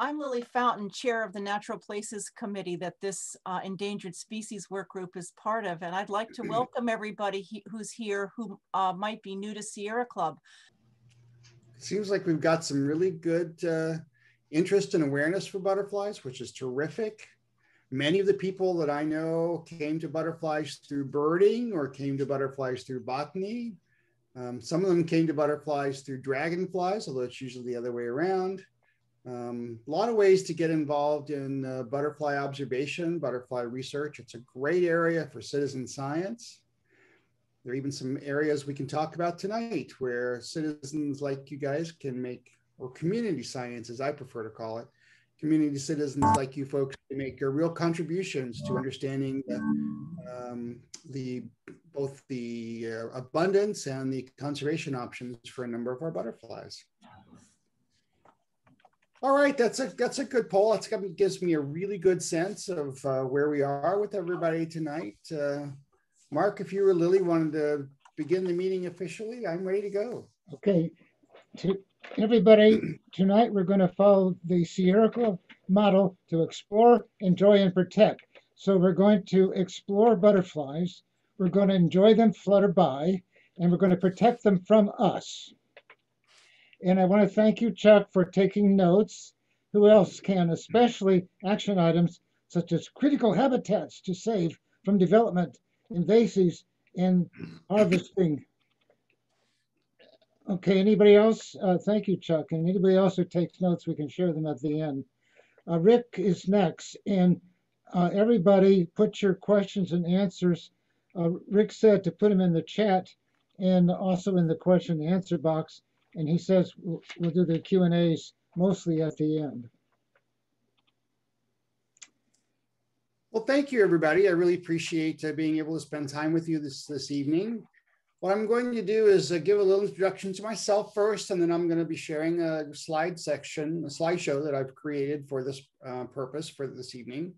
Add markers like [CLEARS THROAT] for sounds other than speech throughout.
I'm Lily Fountain, Chair of the Natural Places Committee that this uh, Endangered Species Work Group is part of. And I'd like to [CLEARS THROAT] welcome everybody he, who's here who uh, might be new to Sierra Club. It seems like we've got some really good uh, interest and awareness for butterflies, which is terrific. Many of the people that I know came to butterflies through birding or came to butterflies through botany. Um, some of them came to butterflies through dragonflies, although it's usually the other way around. Um, a lot of ways to get involved in uh, butterfly observation, butterfly research. It's a great area for citizen science. There are even some areas we can talk about tonight where citizens like you guys can make, or community science as I prefer to call it, community citizens like you folks can make real contributions to understanding the, um, the both the uh, abundance and the conservation options for a number of our butterflies. All right, that's a that's a good poll. It gives me a really good sense of uh, where we are with everybody tonight. Uh, Mark, if you or Lily wanted to begin the meeting officially, I'm ready to go. Okay, to everybody, [CLEARS THROAT] tonight we're going to follow the Sierra Club model to explore, enjoy, and protect. So we're going to explore butterflies. We're going to enjoy them flutter by, and we're going to protect them from us. And I want to thank you, Chuck, for taking notes. Who else can, especially action items such as critical habitats to save from development, invasives, and harvesting. Okay, anybody else? Uh, thank you, Chuck. And anybody else who takes notes, we can share them at the end. Uh, Rick is next. And uh, everybody put your questions and answers. Uh, Rick said to put them in the chat and also in the question and answer box and he says we'll, do the Q and A's mostly at the end. Well, thank you, everybody. I really appreciate uh, being able to spend time with you this, this evening. What I'm going to do is uh, give a little introduction to myself first, and then I'm going to be sharing a slide section, a slideshow that I've created for this uh, purpose for this evening.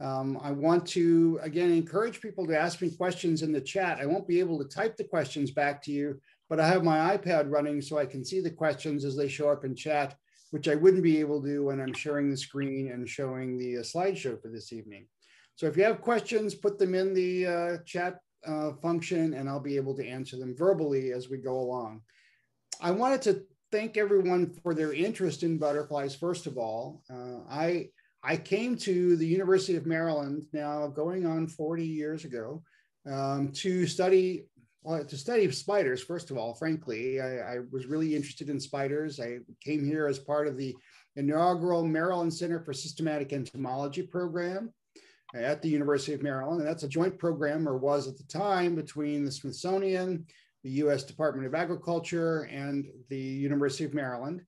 Um, I want to, again, encourage people to ask me questions in the chat. I won't be able to type the questions back to you, but I have my iPad running so I can see the questions as they show up in chat, which I wouldn't be able to do when I'm sharing the screen and showing the uh, slideshow for this evening. So if you have questions, put them in the uh, chat uh, function and I'll be able to answer them verbally as we go along. I wanted to thank everyone for their interest in butterflies, first of all. Uh, I, I came to the University of Maryland now going on 40 years ago um, to study to study spiders, first of all, frankly, I, I, was really interested in spiders. I came here as part of the inaugural Maryland Center for Systematic Entomology program at the University of Maryland. And that's a joint program, or was at the time, between the Smithsonian, the US Department of Agriculture, and the University of Maryland.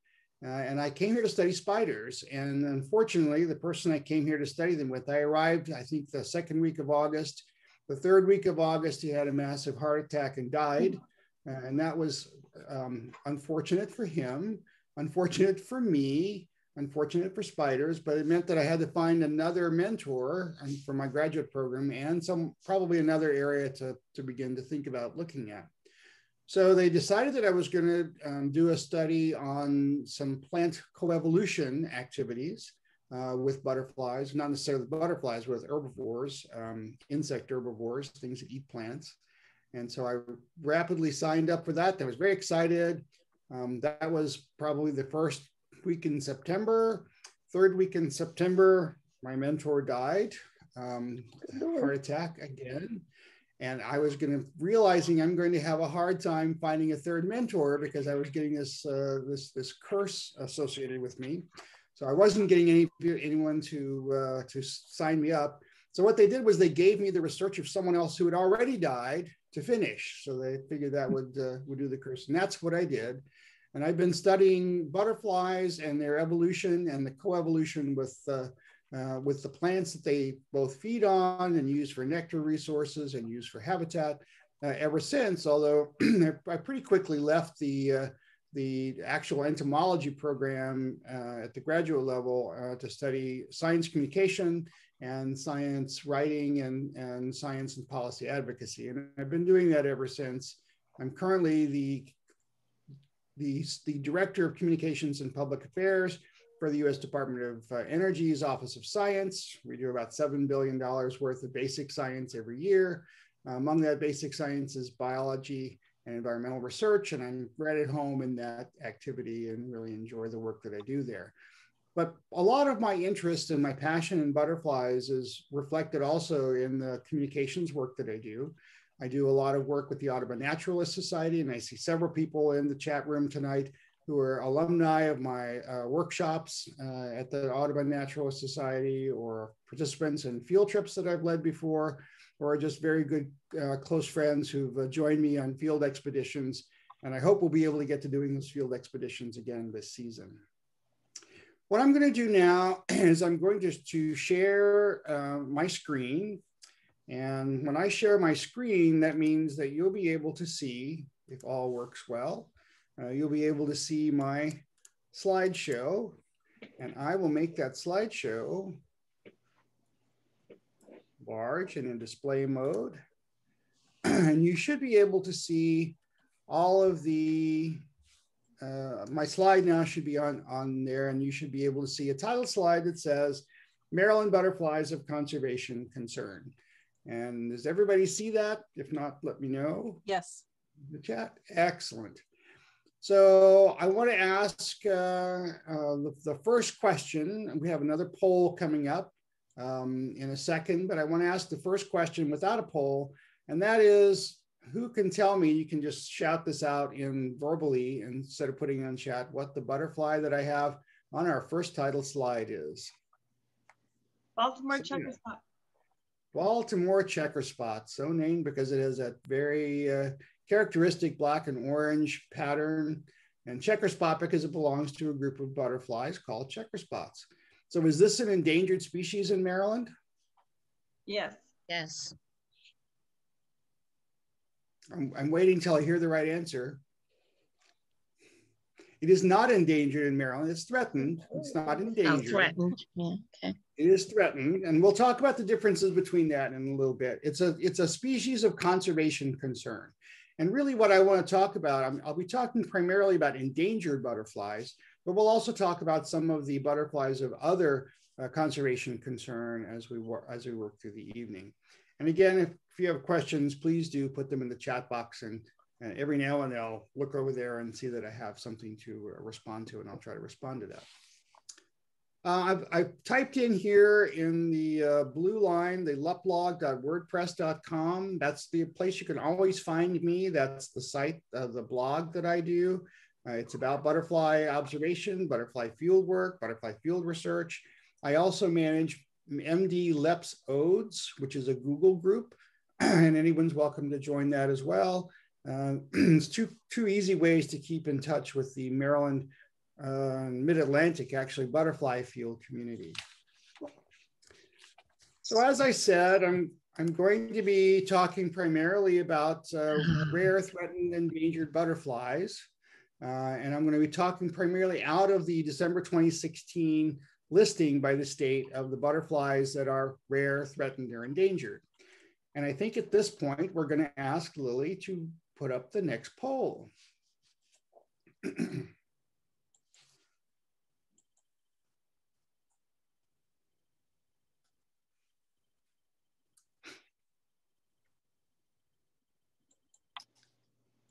Uh, and I came here to study spiders. And unfortunately, the person I came here to study them with, I arrived, I think, the second week of August the third week of August, he had a massive heart attack and died. And that was um, unfortunate for him, unfortunate for me, unfortunate for spiders, but it meant that I had to find another mentor for my graduate program and some probably another area to, to begin to think about looking at. So they decided that I was going to um, do a study on some plant coevolution activities uh, with butterflies, not necessarily butterflies, with herbivores, um, insect herbivores, things that eat plants. And so I rapidly signed up for that. I was very excited. Um, that was probably the first week in September. Third week in September, my mentor died, um, heart attack again. And I was going to realizing I'm going to have a hard time finding a third mentor because I was getting this uh, this this curse associated with me. So I wasn't getting any anyone to uh, to sign me up. So what they did was they gave me the research of someone else who had already died to finish. So they figured that would uh, would do the curse, and that's what I did. And I've been studying butterflies and their evolution and the coevolution with uh, uh, with the plants that they both feed on and use for nectar resources and use for habitat uh, ever since. Although [CLEARS THROAT] I pretty quickly left the uh, the actual entomology program uh, at the graduate level uh, to study science communication and science writing and, and science and policy advocacy. And I've been doing that ever since. I'm currently the, the, the director of communications and public affairs for the US Department of uh, Energy's Office of Science. We do about $7 billion worth of basic science every year. Among that basic science is biology and environmental research, and I'm right at home in that activity and really enjoy the work that I do there. But a lot of my interest and my passion in butterflies is reflected also in the communications work that I do. I do a lot of work with the Audubon Naturalist Society, and I see several people in the chat room tonight who are alumni of my uh, workshops uh, at the Audubon Naturalist Society or participants in field trips that I've led before, or are just very good uh, close friends who've uh, joined me on field expeditions. And I hope we'll be able to get to doing those field expeditions again this season. What I'm going to do now [CLEARS THROAT] is I'm going to, to share uh, my screen. And when I share my screen, that means that you'll be able to see, if all works well, uh, you'll be able to see my slideshow. And I will make that slideshow large and in display mode. [CLEARS THROAT] and you should be able to see all of the, uh, my slide now should be on, on there and you should be able to see a title slide that says Maryland Butterflies of Conservation Concern. And does everybody see that? If not, let me know. Yes. The chat. Excellent. So I want to ask uh, uh, the, the, first question. We have another poll coming up um, in a second, but I want to ask the first question without a poll, and that is, who can tell me? You can just shout this out in verbally instead of putting it on chat. What the butterfly that I have on our first title slide is? Baltimore checker spot. Baltimore checker spot, so named because it has that very uh, characteristic black and orange pattern, and checker spot because it belongs to a group of butterflies called checker spots. So is this an endangered species in Maryland? Yes. Yes. I'm, I'm waiting till I hear the right answer. It is not endangered in Maryland. It's threatened. It's not oh, endangered. Oh, threatened. Yeah. Okay. It is threatened, and we'll talk about the differences between that in a little bit. It's a it's a species of conservation concern. And really what I want to talk about, i will be talking primarily about endangered butterflies, but we'll also talk about some of the butterflies of other uh, conservation concern as we, work, as we work through the evening. And again, if, if, you have questions, please do put them in the chat box and, and every now and then I'll look over there and see that I have something to uh, respond to and I'll try to respond to that. Uh, I've, I've, typed in here in the uh, blue line, the leplog.wordpress.com. That's the place you can always find me. That's the site, uh, the blog that I do. Uh, it's about butterfly observation, butterfly field work, butterfly field research. I also manage MD LEPS Odes, which is a Google group, [CLEARS THROAT] and anyone's welcome to join that as well. Uh, [CLEARS THROAT] it's two, two easy ways to keep in touch with the Maryland uh, mid-Atlantic, actually, butterfly field community. So as I said, I'm, I'm going to be talking primarily about uh, rare, threatened, endangered butterflies. Uh, and I'm going to be talking primarily out of the December 2016 listing by the state of the butterflies that are rare, threatened, or endangered. And I think at this point, we're going to ask Lily to put up the next poll. [CLEARS THROAT]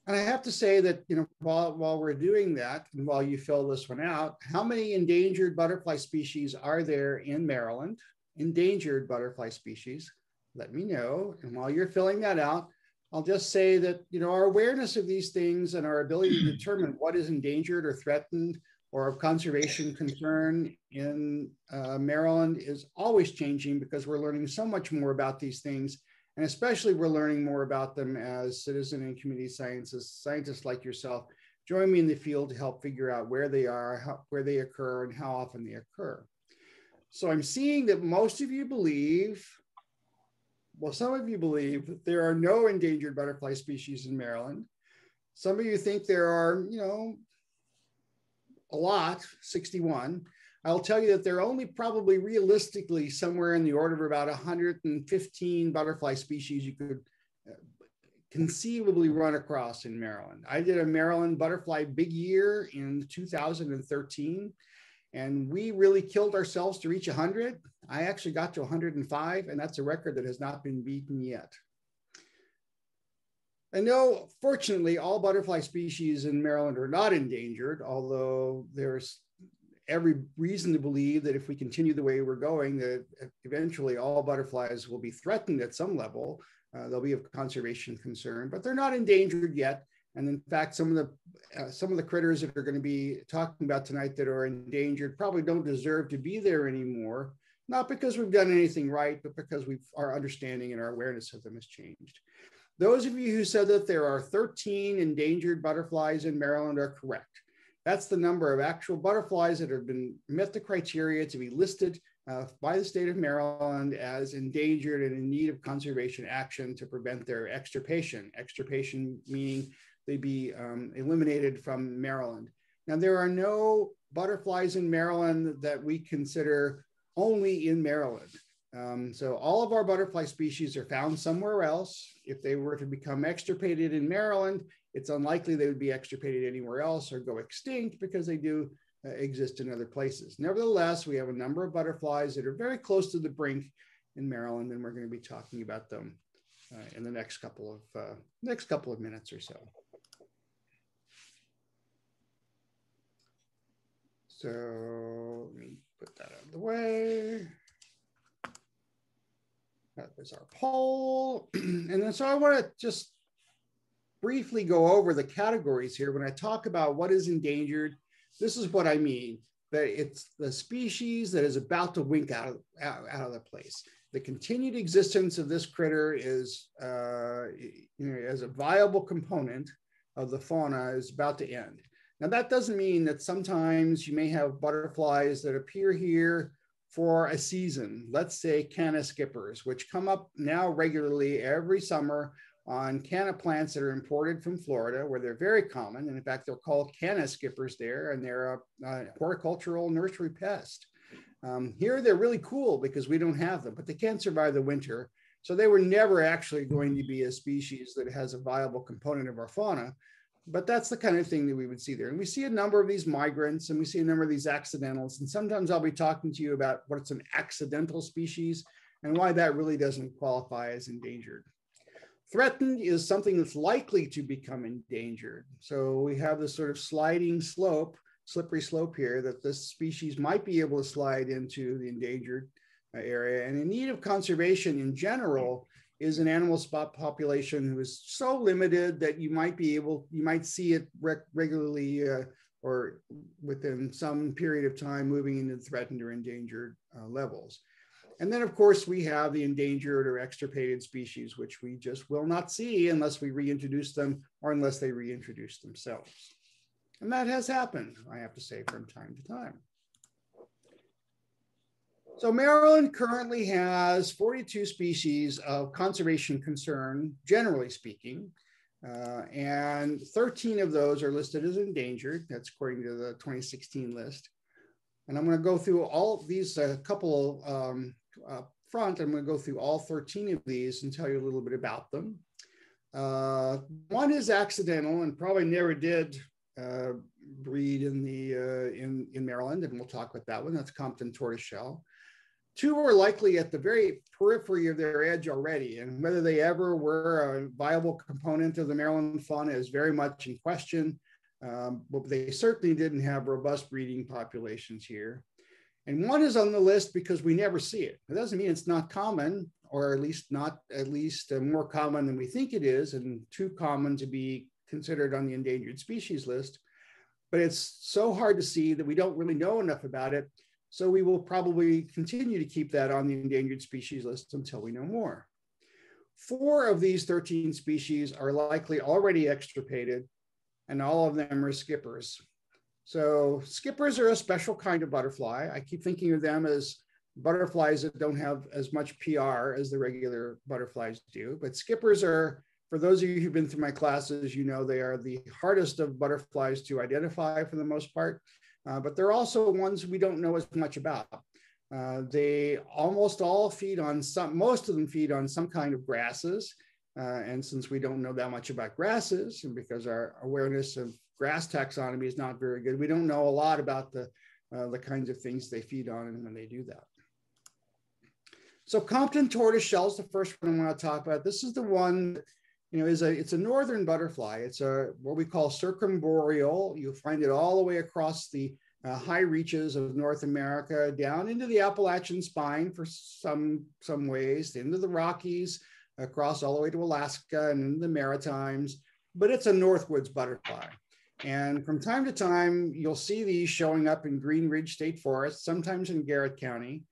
And I have to say that, you know, while, while we're doing that, and while you fill this one out, how many endangered butterfly species are there in Maryland? Endangered butterfly species, let me know. And while you're filling that out, I'll just say that, you know, our awareness of these things and our ability to determine what is endangered or threatened or of conservation concern in uh, Maryland is always changing because we're learning so much more about these things and especially we're learning more about them as citizen and community scientists, scientists like yourself, join me in the field to help figure out where they are, how, where they occur, and how often they occur. So I'm seeing that most of you believe, well, some of you believe that there are no endangered butterfly species in Maryland. Some of you think there are, you know, a lot, 61. I'll tell you that there are only probably realistically somewhere in the order of about 115 butterfly species you could uh, conceivably run across in Maryland. I did a Maryland butterfly big year in 2013. And we really killed ourselves to reach 100. I actually got to 105, and that's a record that has not been beaten yet. I know, fortunately, all butterfly species in Maryland are not endangered, although there's every reason to believe that if we continue the way we're going, that eventually all butterflies will be threatened at some level. Uh, they'll be of conservation concern, but they're not endangered yet. And in fact, some of the uh, some of the critters that are going to be talking about tonight that are endangered probably don't deserve to be there anymore. Not because we've done anything right, but because we've our understanding and our awareness of them has changed. Those of you who said that there are 13 endangered butterflies in Maryland are correct. That's the number of actual butterflies that have been met the criteria to be listed uh, by the state of Maryland as endangered and in need of conservation action to prevent their extirpation. Extirpation meaning they be um, eliminated from Maryland. Now, there are no butterflies in Maryland that we consider only in Maryland. Um, so all of our butterfly species are found somewhere else. If they were to become extirpated in Maryland, it's unlikely they would be extirpated anywhere else or go extinct because they do uh, exist in other places. Nevertheless, we have a number of butterflies that are very close to the brink in Maryland, and we're going to be talking about them uh, in the next couple of uh, next couple of minutes or so. So let me put that out of the way. That was our poll. [CLEARS THROAT] and then so I want to just briefly go over the categories here. When I talk about what is endangered, this is what I mean, that it's the species that is about to wink out of, out, of the place. The continued existence of this critter is, uh, you know, as a viable component of the fauna is about to end. Now that doesn't mean that sometimes you may have butterflies that appear here for a season, let's say canna skippers, which come up now regularly every summer on canna plants that are imported from Florida, where they're very common. And in fact, they're called canna skippers there, and they're a, a horticultural nursery pest. Um, here, they're really cool because we don't have them, but they can't survive the winter. So they were never actually going to be a species that has a viable component of our fauna. But that's the kind of thing that we would see there. And we see a number of these migrants and we see a number of these accidentals. And sometimes I'll be talking to you about what's an accidental species and why that really doesn't qualify as endangered. Threatened is something that's likely to become endangered. So we have this sort of sliding slope, slippery slope here that this species might be able to slide into the endangered uh, area. And in need of conservation in general is an animal spot population who is so limited that you might be able, you might see it reg regularly uh, or within some period of time moving into threatened or endangered uh, levels. And then, of course, we have the endangered or extirpated species, which we just will not see unless we reintroduce them or unless they reintroduce themselves. And that has happened, I have to say, from time to time. So Maryland currently has 42 species of conservation concern, generally speaking, uh, and 13 of those are listed as endangered. That's according to the 2016 list. And I'm going to go through all of these, a couple um, uh, front, I'm going to go through all 13 of these and tell you a little bit about them. Uh, one is accidental and probably never did uh, breed in the uh, in in Maryland, and we'll talk about that one. That's Compton tortoiseshell. Two were likely at the very periphery of their edge already, and whether they ever were a viable component of the Maryland fauna is very much in question. Um, but they certainly didn't have robust breeding populations here. And one is on the list because we never see it. It doesn't mean it's not common, or at least not at least uh, more common than we think it is, and too common to be considered on the endangered species list. But it's so hard to see that we don't really know enough about it. So we will probably continue to keep that on the endangered species list until we know more. Four of these 13 species are likely already extirpated, and all of them are skippers. So skippers are a special kind of butterfly. I keep thinking of them as butterflies that don't have as much PR as the regular butterflies do. But skippers are, for those of you who've been through my classes, you know they are the hardest of butterflies to identify for the most part. Uh, but they're also ones we don't know as much about. Uh, they almost all feed on some, most of them feed on some kind of grasses. Uh, and since we don't know that much about grasses, and because our awareness of grass taxonomy is not very good. We don't know a lot about the uh, the kinds of things they feed on and when they do that. So Compton tortoiseshell is the first one I want to talk about. This is the one, you know, is a it's a northern butterfly. It's a what we call circumboreal. You'll find it all the way across the uh, high reaches of North America, down into the Appalachian spine for some some ways, into the Rockies, across all the way to Alaska and into the Maritimes. But it's a Northwoods butterfly. And from time to time, you'll see these showing up in Green Ridge State Forest, sometimes in Garrett County.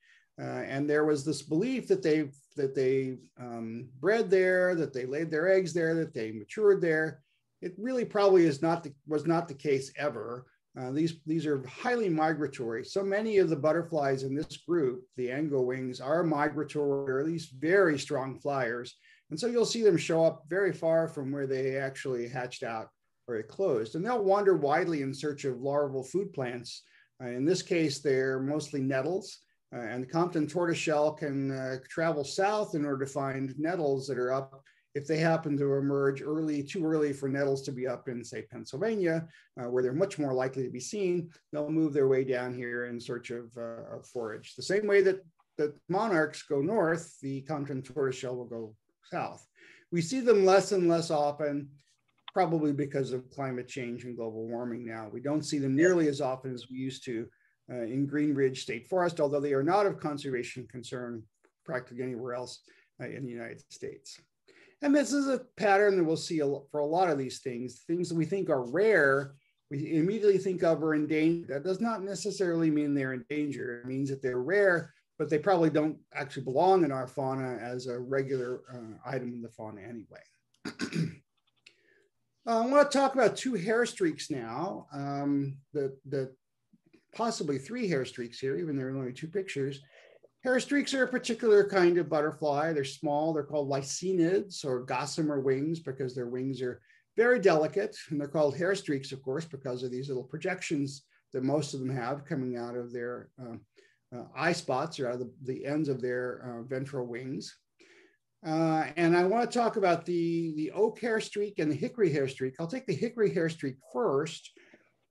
Uh, and there was this belief that they that they um, bred there, that they laid their eggs there, that they matured there. It really probably is not the, was not the case ever. Uh, these these are highly migratory. So many of the butterflies in this group, the Anglewings, are migratory or at least very strong flyers. And so you'll see them show up very far from where they actually hatched out or eclosed. And they'll wander widely in search of larval food plants. Uh, in this case, they're mostly nettles. Uh, and the Compton tortoiseshell can uh, travel south in order to find nettles that are up if they happen to emerge early, too early for nettles to be up in, say, Pennsylvania, uh, where they're much more likely to be seen, they'll move their way down here in search of, uh, of forage. The same way that, that monarchs go north, the Compton tortoiseshell will go south. We see them less and less often, probably because of climate change and global warming now. We don't see them nearly as often as we used to uh, in Green Ridge State Forest, although they are not of conservation concern practically anywhere else uh, in the United States. And this is a pattern that we'll see for a lot of these things. Things that we think are rare, we immediately think of are endangered. That does not necessarily mean they're in danger. It means that they're rare, but they probably don't actually belong in our fauna as a regular uh, item in the fauna anyway. [CLEARS THROAT] uh, I want to talk about two hair streaks now. Um, the, the possibly three hair streaks here, even though there are only two pictures. Hair streaks are a particular kind of butterfly. They're small. They're called lycaenids or gossamer wings because their wings are very delicate. And they're called hair streaks, of course, because of these little projections that most of them have coming out of their uh, uh, eye spots or out of the, the ends of their uh, ventral wings. Uh, and I want to talk about the, the oak hair streak and the hickory hair streak. I'll take the hickory hair streak first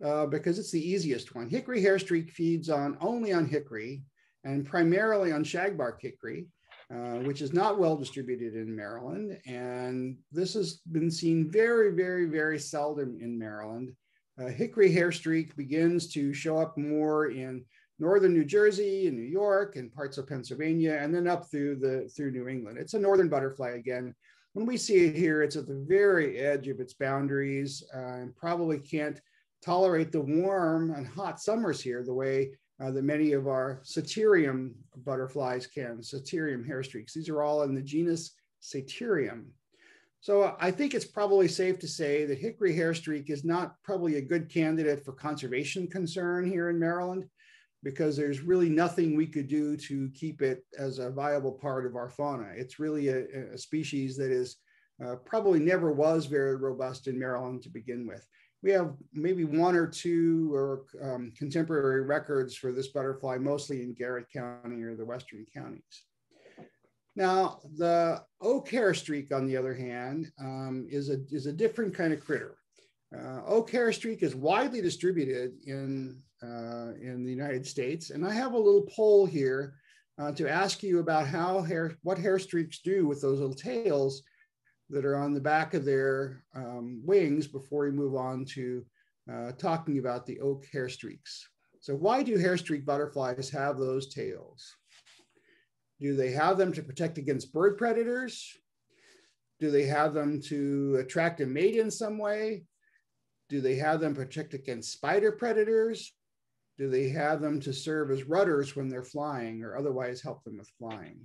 uh, because it's the easiest one. Hickory hair streak feeds on only on hickory and primarily on shagbark hickory, uh, which is not well distributed in Maryland. And this has been seen very, very, very seldom in Maryland. Uh, hickory hair streak begins to show up more in northern New Jersey and New York and parts of Pennsylvania, and then up through the through New England. It's a northern butterfly again. When we see it here, it's at the very edge of its boundaries uh, and probably can't tolerate the warm and hot summers here the way uh, that many of our Satyrium butterflies can, Satyrium hair streaks. These are all in the genus Satyrium. So I think it's probably safe to say that hickory hair streak is not probably a good candidate for conservation concern here in Maryland because there's really nothing we could do to keep it as a viable part of our fauna. It's really a, a species that is uh, probably never was very robust in Maryland to begin with we have maybe one or two or um, contemporary records for this butterfly, mostly in Garrett County or the Western counties. Now, the oak hair streak, on the other hand, um, is, a, is a different kind of critter. Uh, oak hair streak is widely distributed in, uh, in the United States. And I have a little poll here uh, to ask you about how hair, what hair streaks do with those little tails that are on the back of their um, wings before we move on to uh, talking about the oak hair streaks. So why do hair streak butterflies have those tails? Do they have them to protect against bird predators? Do they have them to attract a mate in some way? Do they have them protect against spider predators? Do they have them to serve as rudders when they're flying or otherwise help them with flying?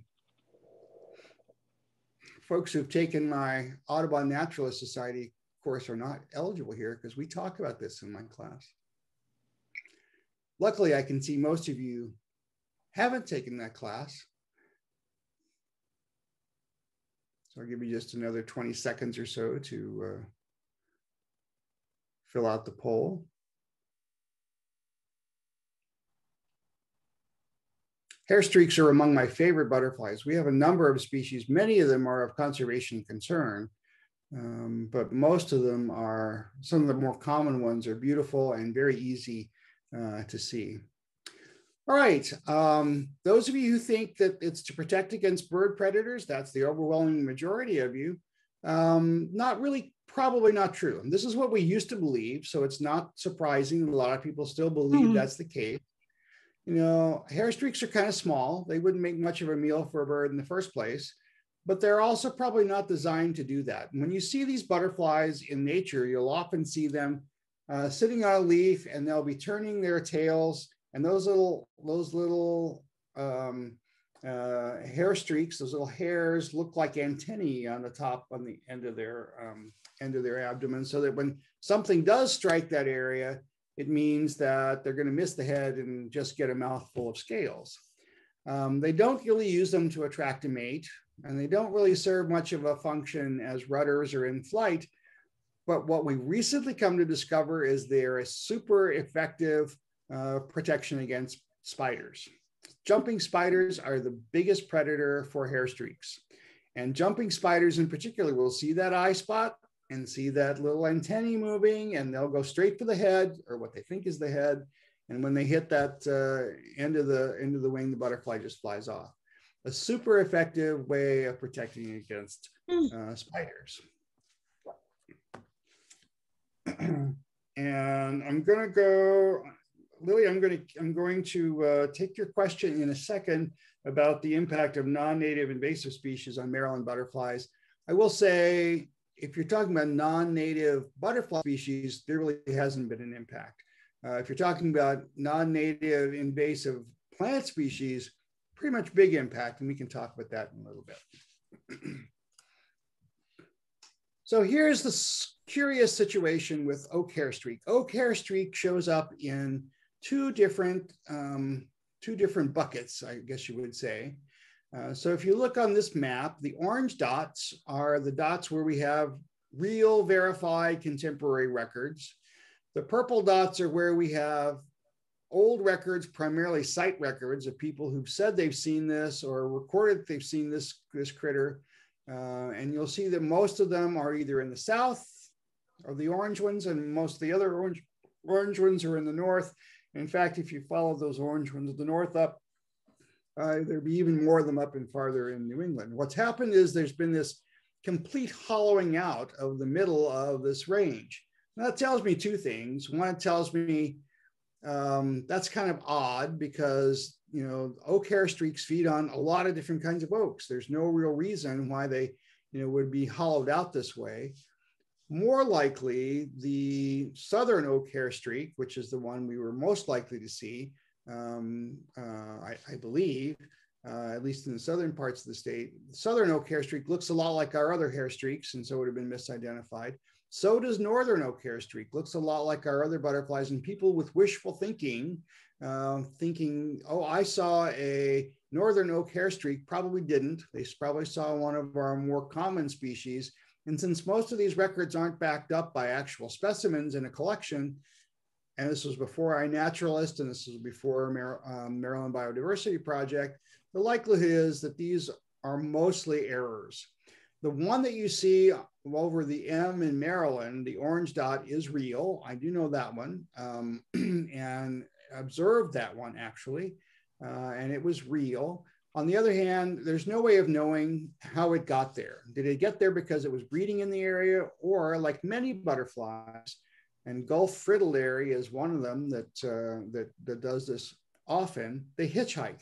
Folks who've taken my Audubon Naturalist Society course are not eligible here because we talk about this in my class. Luckily, I can see most of you haven't taken that class. So I'll give you just another 20 seconds or so to uh, fill out the poll. Hair streaks are among my favorite butterflies. We have a number of species. Many of them are of conservation concern, um, but most of them are, some of the more common ones are beautiful and very easy uh, to see. All right. Um, those of you who think that it's to protect against bird predators, that's the overwhelming majority of you. Um, not really, probably not true. And this is what we used to believe. So it's not surprising a lot of people still believe Mhm. that's the case. You know, hair streaks are kind of small. They wouldn't make much of a meal for a bird in the first place, but they're also probably not designed to do that. When you see these butterflies in nature, you'll often see them uh, sitting on a leaf and they'll be turning their tails and those little those little um, uh, hair streaks, those little hairs look like antennae on the top on the end of their um, end of their abdomen, so that when something does strike that area, it means that they're going to miss the head and just get a mouthful of scales. Um, they don't really use them to attract a mate, and they don't really serve much of a function as rudders or in flight. But what we recently come to discover is they're a super effective uh, protection against spiders. Jumping spiders are the biggest predator for hair streaks. And jumping spiders in particular will see that eye spot and see that little antennae moving, and they'll go straight for the head or what they think is the head. And when they hit that uh, end of the end of the wing, the butterfly just flies off. A super effective way of protecting against uh, spiders. [CLEARS THROAT] and I'm going to go, Lily. I'm going to I'm going to uh, take your question in a second about the impact of non-native invasive species on Maryland butterflies. I will say, if you're talking about non-native butterfly species, there really hasn't been an impact. Uh, if you're talking about non-native invasive plant species, pretty much big impact, and we can talk about that in a little bit. [CLEARS THROAT] so here's the curious situation with oak hair streak. Oak hair streak shows up in two different um, two different buckets, I guess you would say. Uh, so if you look on this map, the orange dots are the dots where we have real verified contemporary records. The purple dots are where we have old records, primarily site records of people who've said they've seen this or recorded they've seen this, this critter. Uh, and you'll see that most of them are either in the south or the orange ones, and most of the other orange, orange ones are in the north. In fact, if you follow those orange ones to the north up, uh, there'd be even more of them up and farther in New England. What's happened is there's been this complete hollowing out of the middle of this range. That tells me two things. One, it tells me um, that's kind of odd because you know oak hair streaks feed on a lot of different kinds of oaks. There's no real reason why they you know would be hollowed out this way. More likely, the southern oak hair streak, which is the one we were most likely to see, um, uh, I, I, believe, uh, at least in the southern parts of the state. Southern oak hair streak looks a lot like our other hair streaks, and so would have been misidentified. So does northern oak hair streak. Looks a lot like our other butterflies, and people with wishful thinking, uh, thinking, "Oh, I saw a northern oak hair streak." Probably didn't. They probably saw one of our more common species. And since most of these records aren't backed up by actual specimens in a collection, and this was before iNaturalist, and this was before Mar um, Maryland Biodiversity Project, the likelihood is that these are mostly errors. The one that you see over the M in Maryland, the orange dot is real. I do know that one um, [CLEARS THROAT] and observed that one actually, uh, and it was real. On the other hand, there's no way of knowing how it got there. Did it get there because it was breeding in the area, or like many butterflies, and Gulf fritillary is one of them that, uh, that, that does this often, they hitchhike.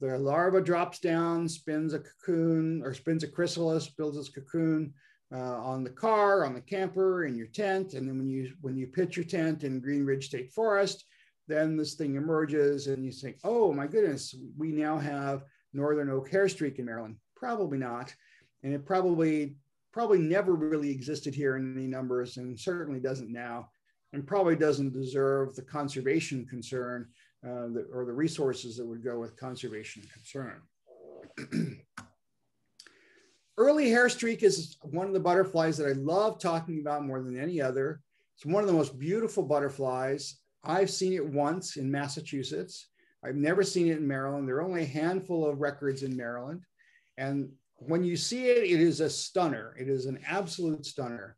The larva drops down, spins a cocoon or spins a chrysalis, builds its cocoon uh, on the car, on the camper, in your tent. And then when you, when you pitch your tent in Green Ridge State Forest, then this thing emerges and you think, oh my goodness, we now have northern oak hair streak in Maryland. Probably not. And it probably probably never really existed here in any numbers and certainly doesn't now and probably doesn't deserve the conservation concern uh, the, or the resources that would go with conservation concern. [CLEARS THROAT] Early hair streak is one of the butterflies that I love talking about more than any other. It's one of the most beautiful butterflies. I've seen it once in Massachusetts. I've never seen it in Maryland. There are only a handful of records in Maryland. And when you see it, it is a stunner. It is an absolute stunner.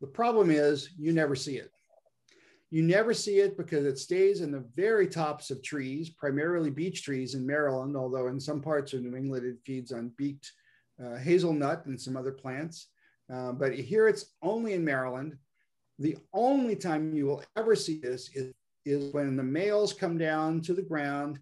The problem is you never see it. You never see it because it stays in the very tops of trees, primarily beech trees in Maryland, although in some parts of New England it feeds on beaked uh, hazelnut and some other plants. Uh, but here it's only in Maryland. The only time you will ever see this is, is when the males come down to the ground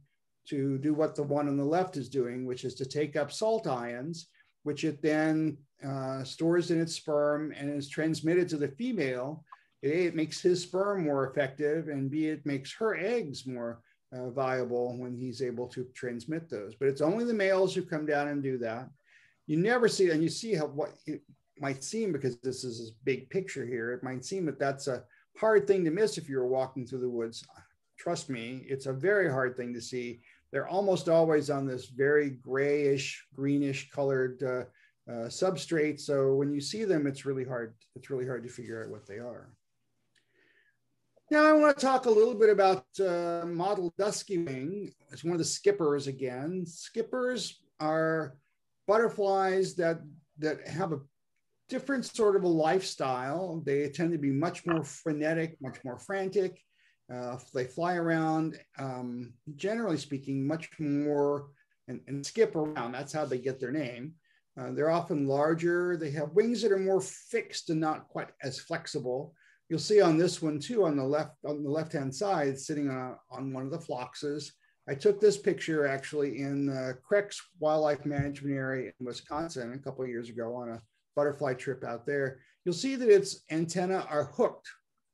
to do what the one on the left is doing, which is to take up salt ions, which it then uh, stores in its sperm and is transmitted to the female a, it makes his sperm more effective, and B, it makes her eggs more uh, viable when he's able to transmit those. But it's only the males who come down and do that. You never see, and you see how what it might seem because this is this big picture here. It might seem that that's a hard thing to miss if you're walking through the woods. Trust me, it's a very hard thing to see. They're almost always on this very grayish, greenish colored uh, uh, substrate. So when you see them, it's really hard. It's really hard to figure out what they are. Now I want to talk a little bit about uh, mottled dusky wing. It's one of the skippers again. Skippers are butterflies that that have a different sort of a lifestyle. They tend to be much more frenetic, much more frantic. Uh, they fly around, um, generally speaking, much more and, and, skip around. That's how they get their name. Uh, they're often larger. They have wings that are more fixed and not quite as flexible. You'll see on this one too, on the left on the left hand side, sitting on, on one of the phloxes. I took this picture actually in uh, Crex Wildlife Management Area in Wisconsin a couple of years ago on a butterfly trip out there. You'll see that its antennae are hooked.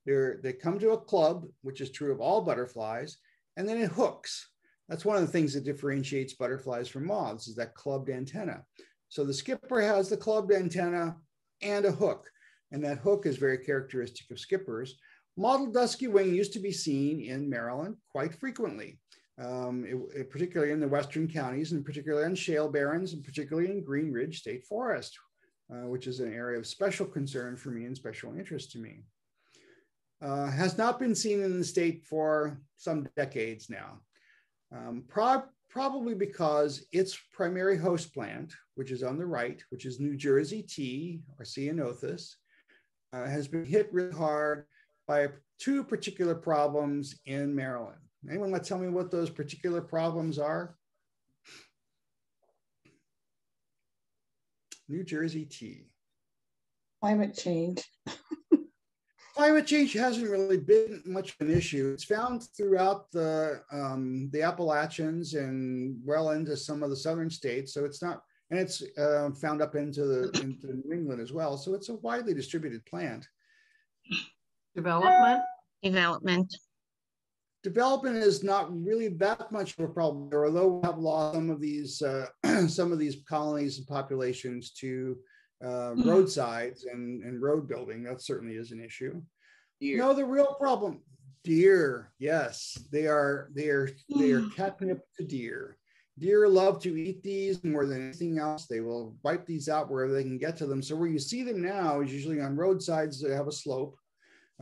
They're, they come to a club, which is true of all butterflies, and then it hooks. That's one of the things that differentiates butterflies from moths is that clubbed antenna. So the skipper has the clubbed antenna and a hook and that hook is very characteristic of skippers. Mottled dusky wing used to be seen in Maryland quite frequently, um, it, it, particularly in the western counties, and particularly on shale barrens, and particularly in Green Ridge State Forest, uh, which is an area of special concern for me and special interest to me. Uh, has not been seen in the state for some decades now. Um, pro probably because its primary host plant, which is on the right, which is New Jersey tea or ceanothus, has been hit really hard by two particular problems in Maryland. Anyone want to tell me what those particular problems are? New Jersey tea. Climate change. [LAUGHS] Climate change hasn't really been much of an issue. It's found throughout the um, the Appalachians and well into some of the southern states. So it's not and it's uh, found up into the into New England as well. So it's a widely distributed plant. Development. Development. Development is not really that much of a problem, although we have lost some of these uh, [CLEARS THROAT] some of these colonies and populations to uh, roadsides and, and road building. That certainly is an issue. Deer. No, the real problem, deer. Yes, they are. They are. They are catnip to deer. Deer love to eat these more than anything else. They will wipe these out wherever they can get to them. So where you see them now is usually on roadsides that have a slope.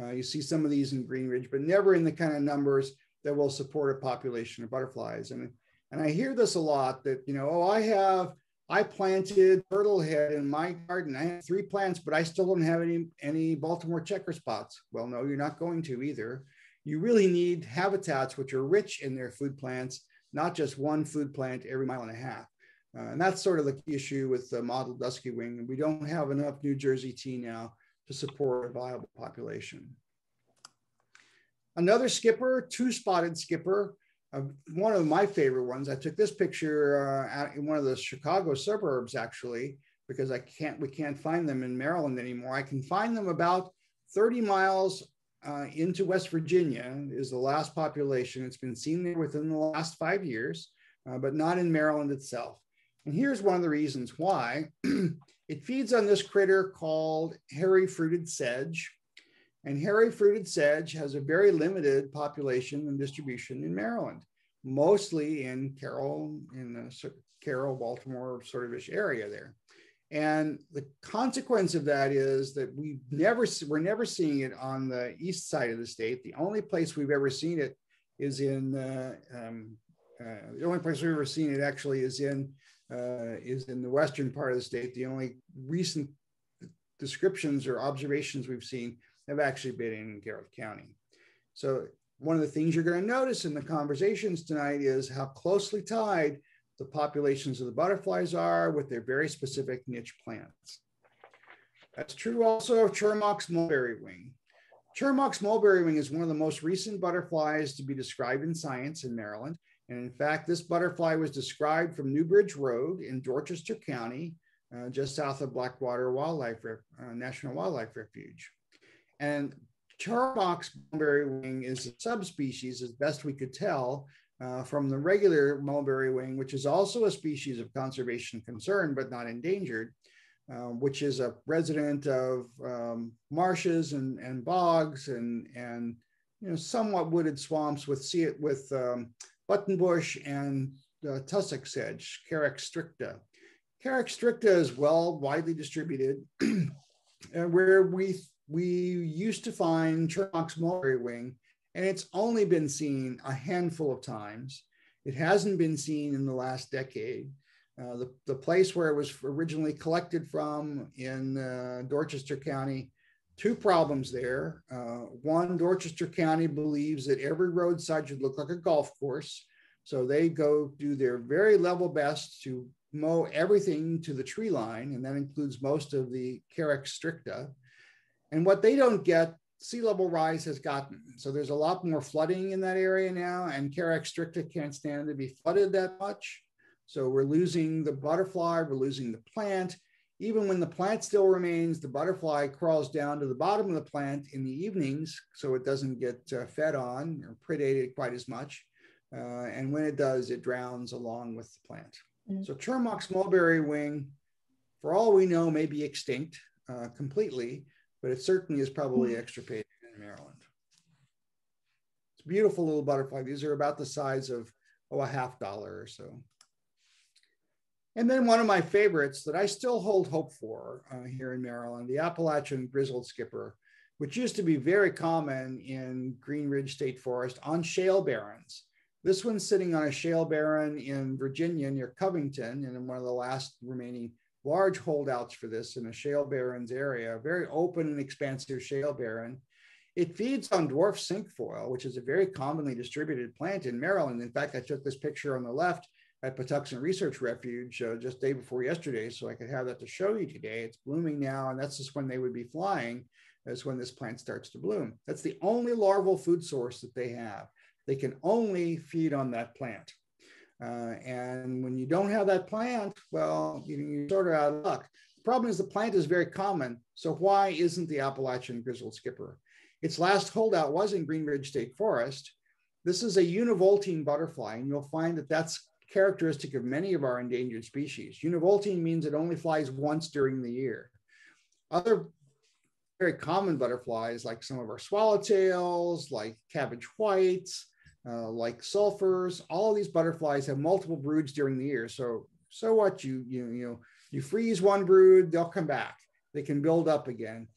Uh, you see some of these in Green Ridge, but never in the kind of numbers that will support a population of butterflies. And, and I hear this a lot that, you know, oh, I have, I planted turtle head in my garden. I have three plants, but I still don't have any, any Baltimore checker spots. Well, no, you're not going to either. You really need habitats which are rich in their food plants not just one food plant every mile and a half. Uh, and that's sort of the issue with the mottled dusky wing. We don't have enough New Jersey tea now to support a viable population. Another skipper, two-spotted skipper, uh, one of my favorite ones. I took this picture uh, in one of the Chicago suburbs, actually, because I can't, we can't find them in Maryland anymore. I can find them about 30 miles uh, into West Virginia is the last population. It's been seen there within the last five years, uh, but not in Maryland itself. And here's one of the reasons why. [CLEARS THROAT] it feeds on this critter called hairy fruited sedge. And hairy fruited sedge has a very limited population and distribution in Maryland, mostly in Carroll, in the Carroll, Baltimore sort of ish area there. And the consequence of that is that we never we're never seeing it on the east side of the state. The only place we've ever seen it is in uh, um, uh, the only place we've ever seen it actually is in uh, is in the western part of the state. The only recent descriptions or observations we've seen have actually been in Garrett County. So one of the things you're going to notice in the conversations tonight is how closely tied the populations of the butterflies are with their very specific niche plants. That's true also of Chermock's mulberry wing. Chermock's mulberry wing is one of the most recent butterflies to be described in science in Maryland. And in fact, this butterfly was described from Newbridge Road in Dorchester County, uh, just south of Blackwater Wildlife uh, National Wildlife Refuge. And Chermock's mulberry wing is a subspecies, as best we could tell, uh, from the regular mulberry wing, which is also a species of conservation concern, but not endangered, uh, which is a resident of um, marshes and, and bogs and, and you know, somewhat wooded swamps with, see it with um, buttonbush and uh, tussock sedge, Carex stricta. Carex stricta is well widely distributed, and [CLEARS THROAT] where we we used to find Chermock's mulberry wing, and it's only been seen a handful of times. It hasn't been seen in the last decade. Uh, the, the place where it was originally collected from in uh, Dorchester County, two problems there. Uh, one, Dorchester County believes that every roadside should look like a golf course. So they go do their very level best to mow everything to the tree line, and that includes most of the Carex stricta. And what they don't get, sea level rise has gotten. So there's a lot more flooding in that area now, and Carex stricta can't stand to be flooded that much. So we're losing the butterfly, we're losing the plant. Even when the plant still remains, the butterfly crawls down to the bottom of the plant in the evenings so it doesn't get uh, fed on or predated quite as much. Uh, and when it does, it drowns along with the plant. Mm-hmm. So Chermock's mulberry wing, for all we know, may be extinct uh, completely, but it certainly is probably mm-hmm. extirpated in Maryland. It's a beautiful little butterfly. These are about the size of, oh, a half dollar or so. And then one of my favorites that I still hold hope for uh, here in Maryland, the Appalachian grizzled skipper, which used to be very common in Green Ridge State Forest on shale barrens. This one's sitting on a shale barren in Virginia near Covington, and in one of the last remaining large holdouts for this in a shale barrens area, a very open and expansive shale barren. It feeds on dwarf cinquefoil, which is a very commonly distributed plant in Maryland. In fact, I took this picture on the left at Patuxent Research Refuge uh, just day before yesterday, so I could have that to show you today. It's blooming now, and that's just when they would be flying, is when this plant starts to bloom. That's the only larval food source that they have. They can only feed on that plant. Uh, and when you don't have that plant, well, you, you're sort of out of luck. The problem is the plant is very common. So why isn't the Appalachian grizzled skipper? Its last holdout was in Green Ridge State Forest. This is a univoltine butterfly, and you'll find that that's characteristic of many of our endangered species. Univoltine means it only flies once during the year. Other very common butterflies, like some of our swallowtails, like cabbage whites, uh, like sulfurs, all these butterflies have multiple broods during the year. So, so what? You you you know you freeze one brood, they'll come back. They can build up again.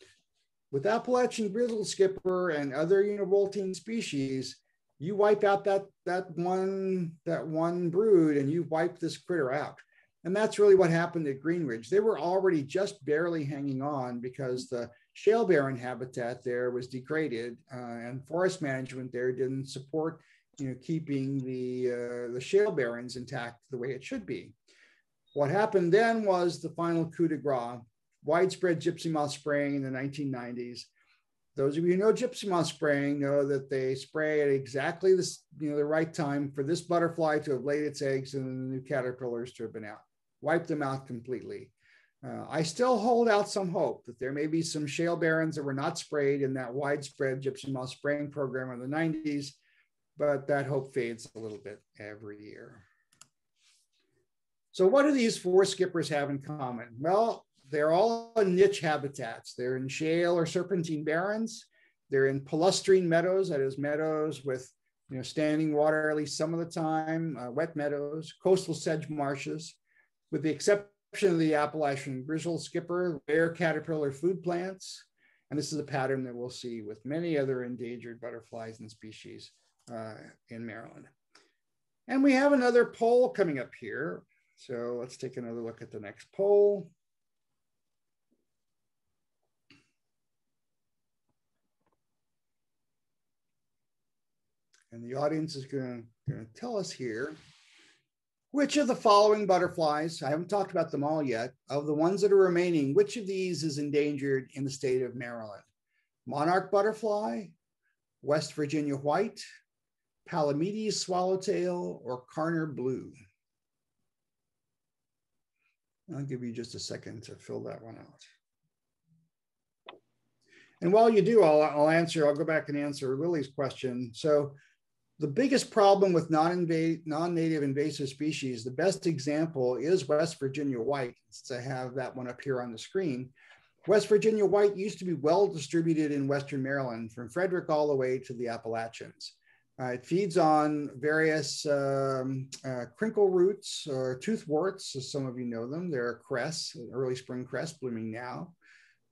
With Appalachian grizzled skipper and other univoltine species, you wipe out that that one that one brood and you wipe this critter out and that's really what happened at green ridge they were already just barely hanging on because the shale barren habitat there was degraded uh, and forest management there didn't support you know keeping the uh, the shale barrens intact the way it should be what happened then was the final coup de grace widespread gypsy moth spraying in the 1990s those of you who know gypsy moth spraying know that they spray at exactly this, you know, the right time for this butterfly to have laid its eggs and the new caterpillars to have been out. Wipe them out completely. Uh, I still hold out some hope that there may be some shale barrens that were not sprayed in that widespread gypsy moth spraying program in the 90s, but that hope fades a little bit every year. So what do these four skippers have in common? Well, they're all in niche habitats. They're in shale or serpentine barrens. They're in palustrine meadows, that is meadows with you know, standing water at least some of the time, uh, wet meadows, coastal sedge marshes, with the exception of the Appalachian grizzle skipper, rare caterpillar food plants. And this is a pattern that we'll see with many other endangered butterflies and species uh, in Maryland. And we have another poll coming up here. So let's take another look at the next poll. And the audience is going to tell us here which of the following butterflies, I haven't talked about them all yet, of the ones that are remaining, which of these is endangered in the state of Maryland? Monarch butterfly, West Virginia white, Palamedes swallowtail, or Karner blue? I'll give you just a second to fill that one out. And while you do, I'll, I'll answer, I'll go back and answer Lily's question. So the biggest problem with non-native invasive species, the best example is West Virginia white, since I have that one up here on the screen. West Virginia white used to be well distributed in Western Maryland from Frederick all the way to the Appalachians. Uh, it feeds on various um, uh, crinkle roots or toothworts, as some of you know them. They're cress, early spring cress blooming now.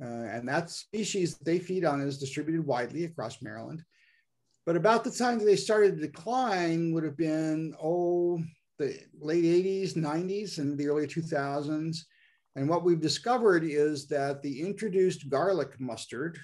Uh, and that species that they feed on is distributed widely across Maryland. But about the time that they started to decline would have been, oh, the late 80s, 90s, and the early 2000s. And what we've discovered is that the introduced garlic mustard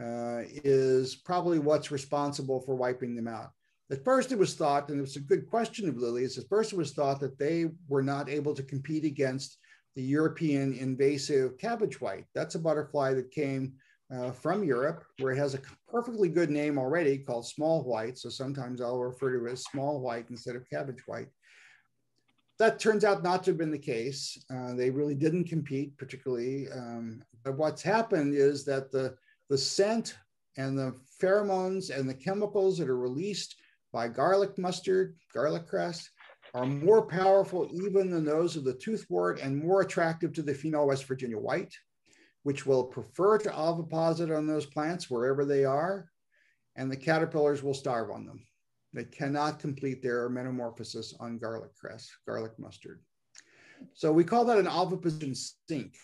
uh, is probably what's responsible for wiping them out. At first, it was thought, and it was a good question of Lily's, at first it was thought that they were not able to compete against the European invasive cabbage white. That's a butterfly that came uh, from Europe, where it has a perfectly good name already called small white. So sometimes I'll refer to it as small white instead of cabbage white. That turns out not to have been the case. Uh, they really didn't compete particularly. Um, but what's happened is that the, the scent and the pheromones and the chemicals that are released by garlic mustard, garlic cress, are more powerful even than those of the toothwort and more attractive to the phenol West Virginia white which will prefer to oviposit on those plants wherever they are, and the caterpillars will starve on them. They cannot complete their metamorphosis on garlic cress, garlic mustard. So we call that an oviposition sink.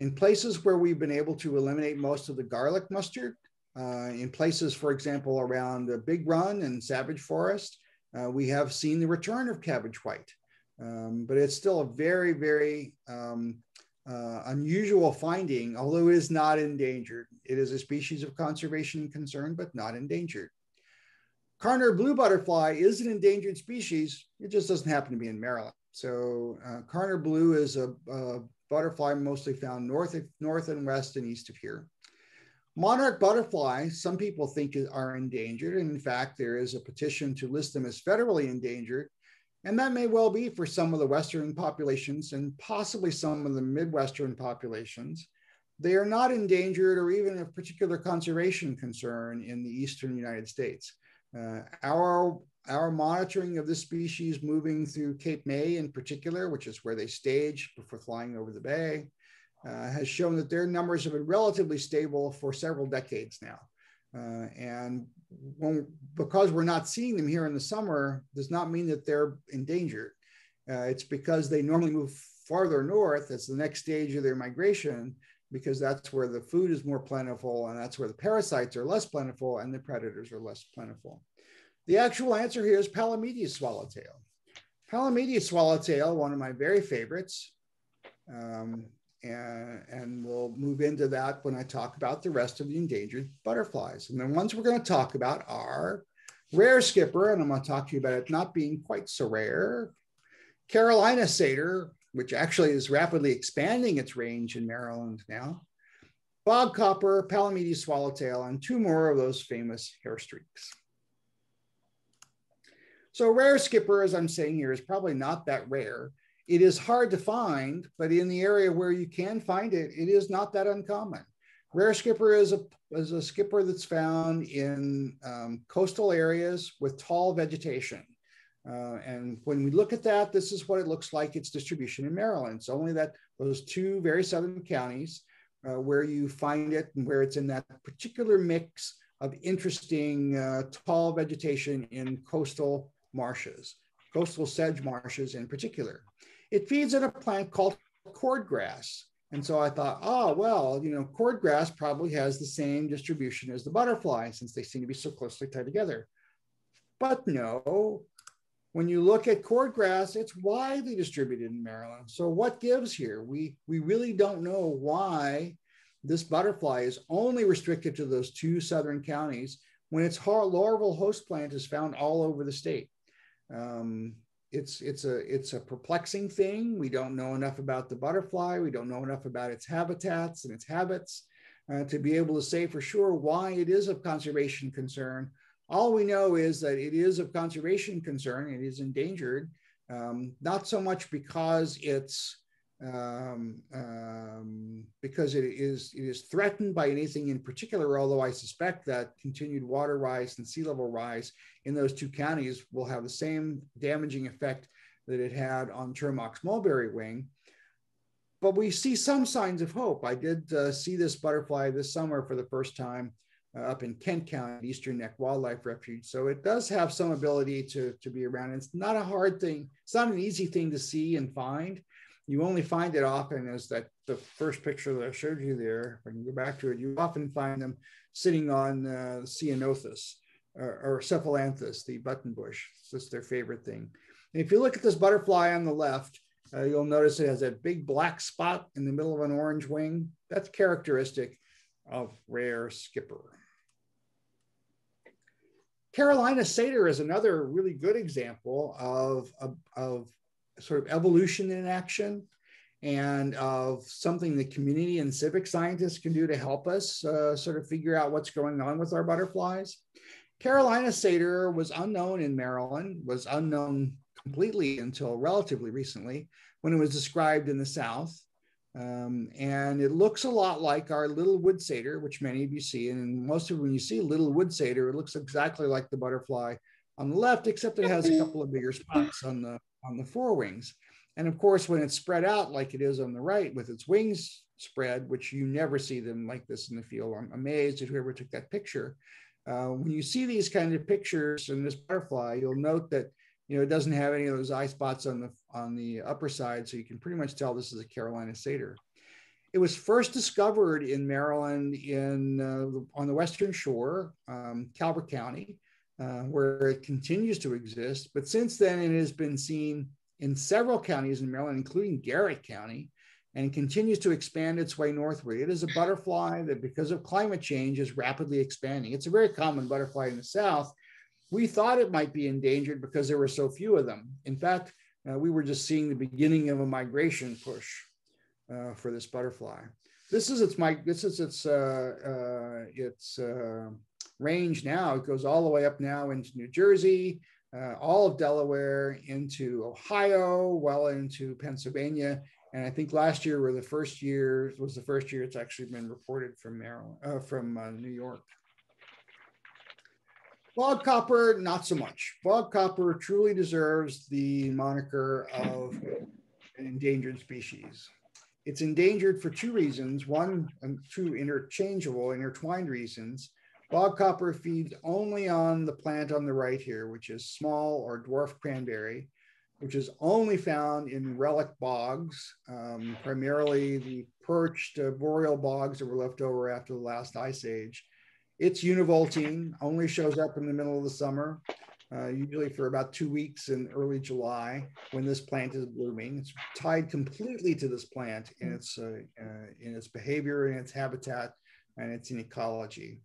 In places where we've been able to eliminate most of the garlic mustard, uh, in places, for example, around the Big Run and Savage Forest, uh, we have seen the return of cabbage white. Um, but it's still a very, very um, uh, unusual finding, although it is not endangered. It is a species of conservation concern, but not endangered. Karner blue butterfly is an endangered species. It just doesn't happen to be in Maryland. So uh, Karner blue is a, a, butterfly mostly found north, north and west and east of here. Monarch butterfly, some people think are endangered. And in fact, there is a petition to list them as federally endangered and that may well be for some of the Western populations and possibly some of the Midwestern populations. They are not endangered or even of particular conservation concern in the Eastern United States. Uh, our, our monitoring of this species moving through Cape May in particular, which is where they stage before flying over the bay, uh, has shown that their numbers have been relatively stable for several decades now. Uh, and when, because we're not seeing them here in the summer, does not mean that they're endangered. Uh, it's because they normally move farther north. It's the next stage of their migration because that's where the food is more plentiful and that's where the parasites are less plentiful and the predators are less plentiful. The actual answer here is Palamedes swallowtail. Palamedes swallowtail, one of my very favorites. Um, and, and we'll move into that when I talk about the rest of the endangered butterflies. And the ones we're going to talk about are rare skipper, and I'm going to talk to you about it not being quite so rare, Carolina satyr, which actually is rapidly expanding its range in Maryland now, bog copper, Palamedes swallowtail, and two more of those famous hair streaks. So rare skipper, as I'm saying here, is probably not that rare. It is hard to find, but in the area where you can find it, it is not that uncommon. Rare skipper is a, is a skipper that's found in um, coastal areas with tall vegetation. Uh, and when we look at that, this is what it looks like its distribution in Maryland. It's only that those two very southern counties uh, where you find it and where it's in that particular mix of interesting uh, tall vegetation in coastal marshes, coastal sedge marshes in particular. It feeds on a plant called cordgrass. And so I thought, oh, well, you know, cordgrass probably has the same distribution as the butterfly since they seem to be so closely tied together. But no, when you look at cordgrass, it's widely distributed in Maryland. So what gives here? We, we really don't know why this butterfly is only restricted to those two southern counties when its larval host plant is found all over the state. Um, it's it's a it's a perplexing thing. We don't know enough about the butterfly. We don't know enough about its habitats and its habits uh, to be able to say for sure why it is of conservation concern. All we know is that it is of conservation concern. It is endangered, um, not so much because it's um, um, because it is it is threatened by anything in particular. Although I suspect that continued water rise and sea level rise in those two counties will have the same damaging effect that it had on Chermock's mulberry wing. But we see some signs of hope. I did uh, see this butterfly this summer for the first time uh, up in Kent County, Eastern Neck Wildlife Refuge. So it does have some ability to, to be around. It's not a hard thing. It's not an easy thing to see and find you only find it often is that the first picture that I showed you there, if I can go back to it, you often find them sitting on uh, Ceanothus or, or Cephalanthus, the buttonbush. It's just their favorite thing. And if you look at this butterfly on the left, uh, you'll notice it has a big black spot in the middle of an orange wing. That's characteristic of rare skipper. Carolina satyr is another really good example of, of, of sort of evolution in action and of something the community and civic scientists can do to help us uh, sort of figure out what's going on with our butterflies. Carolina satyr was unknown in Maryland, was unknown completely until relatively recently when it was described in the South. Um, and it looks a lot like our little wood satyr, which many of you see. And most of when you see little wood satyr, it looks exactly like the butterfly on the left, except it has a couple of bigger spots on the on the forewings. And of course, when it's spread out like it is on the right with its wings spread, which you never see them like this in the field, I'm amazed at whoever took that picture. Uh, when you see these kind of pictures in this butterfly, you'll note that you know it doesn't have any of those eye spots on the on the upper side, so you can pretty much tell this is a Carolina satyr. It was first discovered in Maryland in uh, on the western shore, um, Calvert County, uh, where it continues to exist. But since then, it has been seen in several counties in Maryland, including Garrett County, and continues to expand its way northward. It is a butterfly that, because of climate change, is rapidly expanding. It's a very common butterfly in the South. We thought it might be endangered because there were so few of them. In fact, uh, we were just seeing the beginning of a migration push uh, for this butterfly. This is its my this is its uh, uh its uh, range now. It goes all the way up now into New Jersey, uh, all of Delaware, into Ohio, well into Pennsylvania. And I think last year were the first year was the first year it's actually been reported from Maryland, uh, from uh, New York. Bog copper, not so much. Bog copper truly deserves the moniker of an endangered species. It's endangered for two reasons. One, and two interchangeable, intertwined reasons. Bog copper feeds only on the plant on the right here, which is small or dwarf cranberry, which is only found in relic bogs, um, primarily the perched uh, boreal bogs that were left over after the last ice age. It's univoltine, only shows up in the middle of the summer, uh, usually for about two weeks in early July when this plant is blooming. It's tied completely to this plant in its, uh, uh in its behavior, in its habitat, and its in ecology.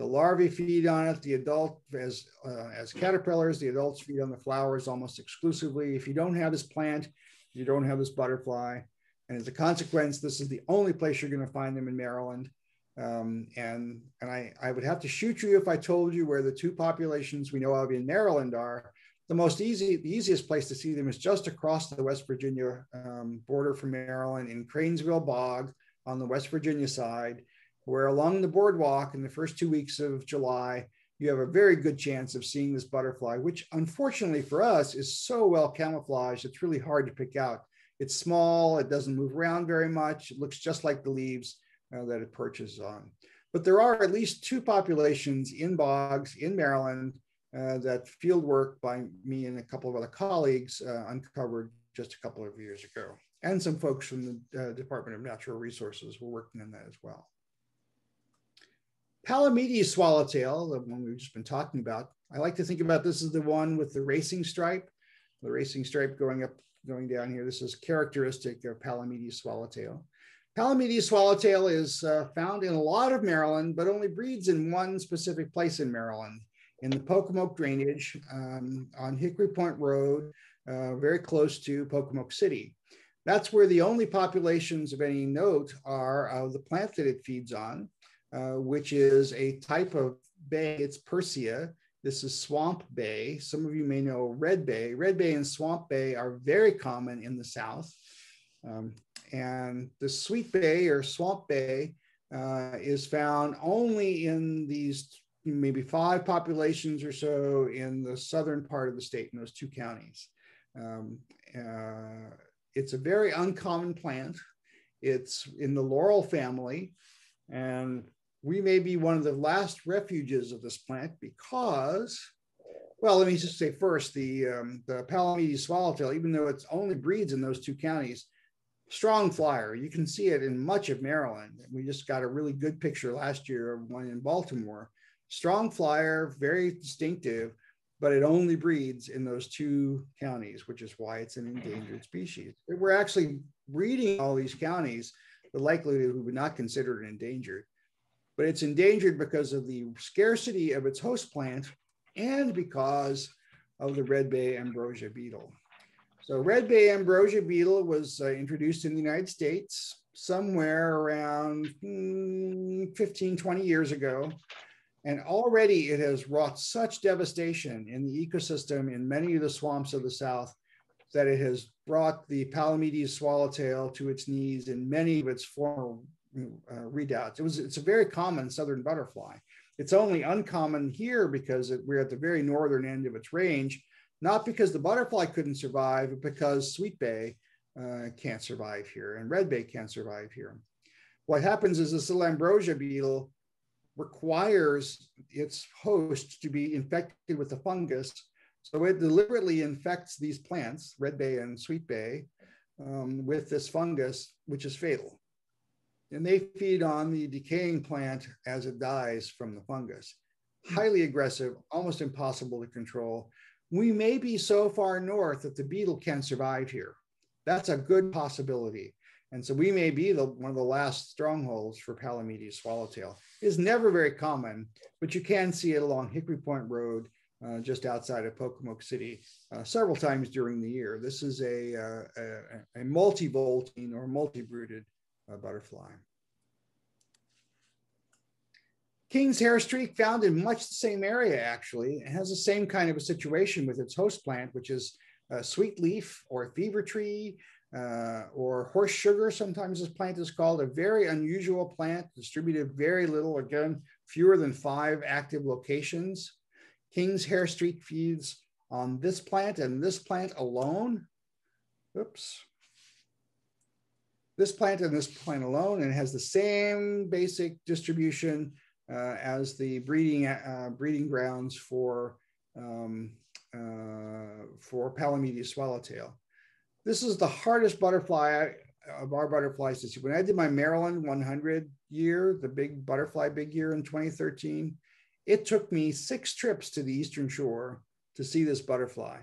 The larvae feed on it. The adult, as, uh, as caterpillars, the adults feed on the flowers almost exclusively. If you don't have this plant, you don't have this butterfly. And as a consequence, this is the only place you're going to find them in Maryland. Um, and and I, I would have to shoot you if I told you where the two populations we know of in Maryland are. The most easy, the easiest place to see them is just across the West Virginia um, border from Maryland in Cranesville Bog on the West Virginia side where along the boardwalk in the first two weeks of July, you have a very good chance of seeing this butterfly, which unfortunately for us is so well camouflaged, it's really hard to pick out. It's small, it doesn't move around very much, it looks just like the leaves uh, that it perches on. But there are at least two populations in bogs in Maryland uh, that field work by me and a couple of other colleagues uh, uncovered just a couple of years ago. And some folks from the uh, Department of Natural Resources were working on that as well. Palamedes swallowtail, the one we've just been talking about, I like to think about this as the one with the racing stripe, the racing stripe going up, going down here. This is characteristic of Palamedes swallowtail. Palamedes swallowtail is uh, found in a lot of Maryland, but only breeds in one specific place in Maryland, in the Pocomoke drainage um, on Hickory Point Road, uh, very close to Pocomoke City. That's where the only populations of any note are of the plant that it feeds on, uh, which is a type of bay. It's Persea. This is swamp bay. Some of you may know red bay. Red bay and swamp bay are very common in the South. Um, and the sweet bay or swamp bay uh, is found only in these maybe five populations or so in the southern part of the state in those two counties. Um, uh, it's a very uncommon plant. It's in the laurel family, and we may be one of the last refuges of this plant because, well, let me just say first, the, um, the Palamedes swallowtail, even though it only breeds in those two counties, strong flyer. You can see it in much of Maryland. We just got a really good picture last year of one in Baltimore. Strong flyer, very distinctive, but it only breeds in those two counties, which is why it's an endangered species. We're actually breeding all these counties, the likelihood we would not consider it endangered. But it's endangered because of the scarcity of its host plant and because of the red bay ambrosia beetle. So red bay ambrosia beetle was uh, introduced in the United States somewhere around mm, 15, 20 years ago. And already it has wrought such devastation in the ecosystem in many of the swamps of the South that it has brought the Palamedes swallowtail to its knees in many of its former uh. It was, it's a very common southern butterfly. It's only uncommon here because it, we're at the very northern end of its range not because the butterfly couldn't survive, but because sweet bay uh, can't survive here and red bay can't survive here. What happens is this little ambrosia beetle requires its host to be infected with the fungus. So it deliberately infects these plants, red bay and sweet bay, um, with this fungus, which is fatal. And they feed on the decaying plant as it dies from the fungus. Highly aggressive, almost impossible to control we may be so far north that the beetle can survive here. That's a good possibility. And so we may be the, one of the last strongholds for Palamedes swallowtail. It is never very common, but you can see it along Hickory Point Road, uh, just outside of Pocomoke City, uh, several times during the year. This is a, uh, a, a multi-voltine or multi-brooded uh, butterfly. King's hair streak found in much the same area, actually. It has the same kind of a situation with its host plant, which is a sweet leaf or fever tree uh, or horse sugar. Sometimes this plant is called a very unusual plant, distributed very little, again, fewer than five active locations. King's hair streak feeds on this plant and this plant alone. Oops. This plant and this plant alone, and has the same basic distribution uh, as the breeding uh, breeding grounds for um, uh, for Palamedes swallowtail. This is the hardest butterfly of our butterflies to see. When I did my Maryland 100 year, the big butterfly big year in 2013, it took me six trips to the Eastern Shore to see this butterfly.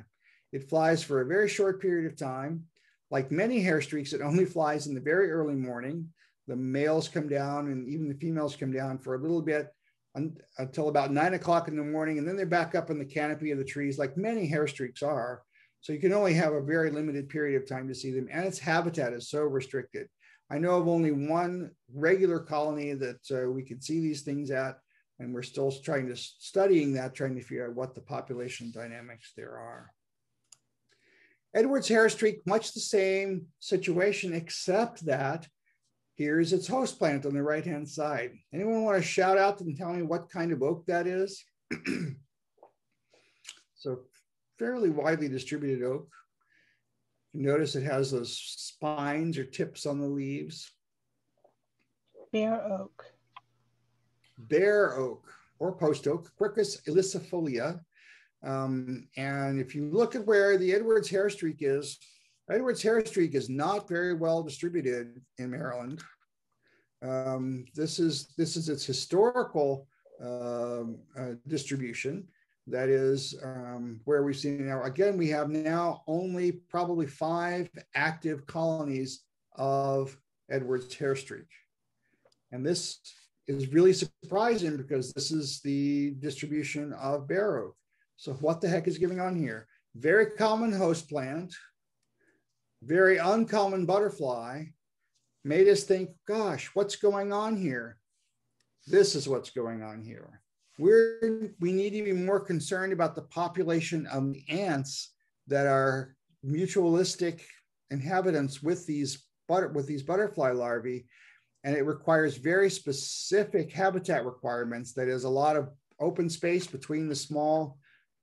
It flies for a very short period of time. Like many hair streaks, it only flies in the very early morning the males come down and even the females come down for a little bit un, until about nine o'clock in the morning. And then they're back up in the canopy of the trees, like many hair streaks are. So you can only have a very limited period of time to see them. And its habitat is so restricted. I know of only one regular colony that uh, we could see these things at. And we're still trying to studying that, trying to figure out what the population dynamics there are. Edwards hair streak, much the same situation, except that Here's its host plant on the right-hand side. Anyone want to shout out and tell me what kind of oak that is? [CLEARS THROAT] so fairly widely distributed oak. You notice it has those spines or tips on the leaves. Bear oak. Bear oak or post oak, Quercus ilicifolia. Um, and if you look at where the Edwards hair streak is, Edwards hair streak is not very well distributed in Maryland. Um, this is this is its historical um, uh, distribution. That is um, where we've seen now. Again, we have now only probably five active colonies of Edwards hair streak. And this is really surprising because this is the distribution of bear oak. So what the heck is going on here? Very common host plant, very uncommon butterfly, made us think, gosh, what's going on here? This is what's going on here. We're, we need to be more concerned about the population of the ants that are mutualistic inhabitants with these butter, with these butterfly larvae. And it requires very specific habitat requirements. That is a lot of open space between the small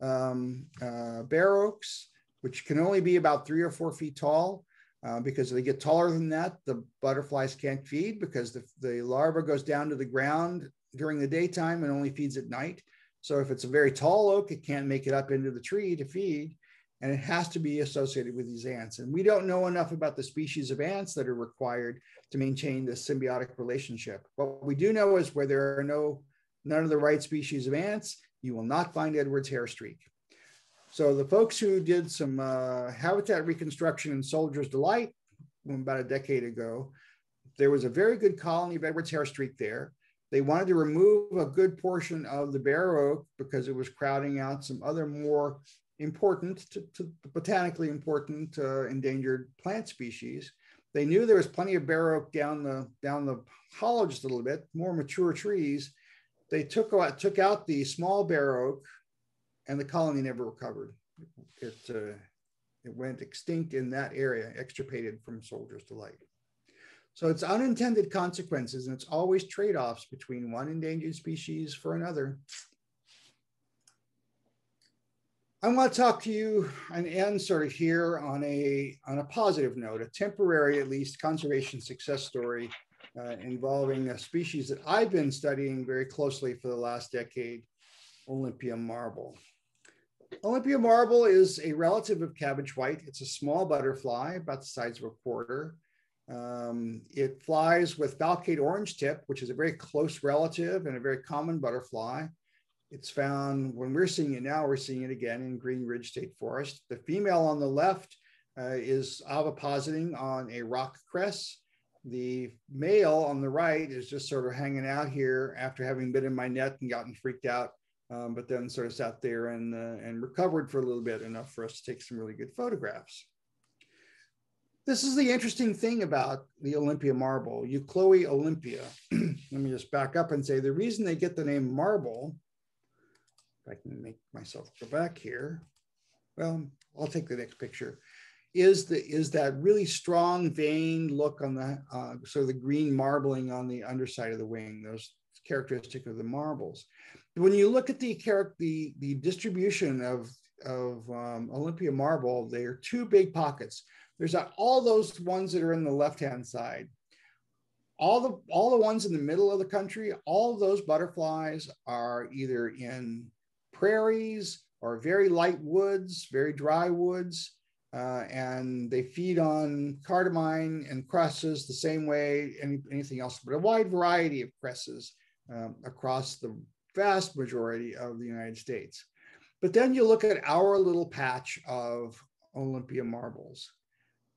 um, uh, bear oaks, which can only be about three or four feet tall. Uh, because if they get taller than that, the butterflies can't feed because the, the larva goes down to the ground during the daytime and only feeds at night. So if it's a very tall oak, it can't make it up into the tree to feed and it has to be associated with these ants. And we don't know enough about the species of ants that are required to maintain this symbiotic relationship. What we do know is where there are no none of the right species of ants, you will not find Edwards hair streak. So the folks who did some uh, habitat reconstruction in Soldier's Delight about a decade ago, there was a very good colony of Edwards hair streak there. They wanted to remove a good portion of the bear oak because it was crowding out some other more important to, to botanically important uh, endangered plant species. They knew there was plenty of bear oak down the down the hollow just a little bit, more mature trees. They took out took out the small bear oak, and the colony never recovered. It uh, it went extinct in that area, extirpated from Soldier's Delight. So it's unintended consequences, and it's always trade-offs between one endangered species for another. I want to talk to you and end sort of here on a on a positive note, a temporary at least conservation success story uh, involving a species that I've been studying very closely for the last decade, Olympia marble. Olympia marble is a relative of cabbage white. It's a small butterfly, about the size of a quarter. Um, it flies with falcate orange tip, which is a very close relative and a very common butterfly. It's found when we're seeing it now, we're seeing it again in Green Ridge State Forest. The female on the left uh, is ovipositing on a rock cress. The male on the right is just sort of hanging out here after having been in my net and gotten freaked out, um, but then sort of sat there and, uh, and recovered for a little bit, enough for us to take some really good photographs. This is the interesting thing about the Olympia marble, Euchloe olympia. [CLEARS THROAT] Let me just back up and say the reason they get the name marble if I can make myself go back here. Well, I'll take the next picture. Is the is that really strong vein look on the uh, sort of the green marbling on the underside of the wing? Those characteristic of the marbles. When you look at the the the distribution of of um, Olympia marble, they are two big pockets. There's all those ones that are in the left hand side. All the all the ones in the middle of the country, all those butterflies are either in prairies or very light woods, very dry woods. Uh, and they feed on cardamine and cresses the same way any, anything else, but a wide variety of cresses um, across the vast majority of the United States. But then you look at our little patch of Olympia marbles.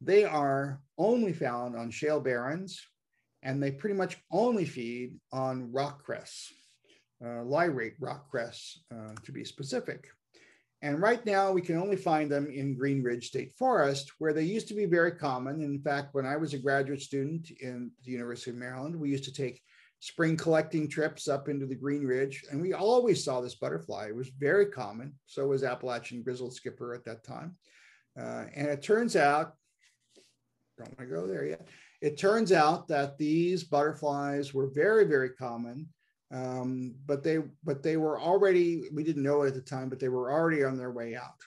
They are only found on shale barrens, and they pretty much only feed on rock cress uh, lyrate rock cress uh, to be specific. And right now we can only find them in Green Ridge State Forest, where they used to be very common. In fact, when I was a graduate student in the University of Maryland, we used to take spring collecting trips up into the Green Ridge, and we always saw this butterfly. It was very common. So was Appalachian grizzled skipper at that time. Uh, and it turns out, don't want to go there yet. It turns out that these butterflies were very, very common um, but they but they were already we didn't know it at the time but they were already on their way out.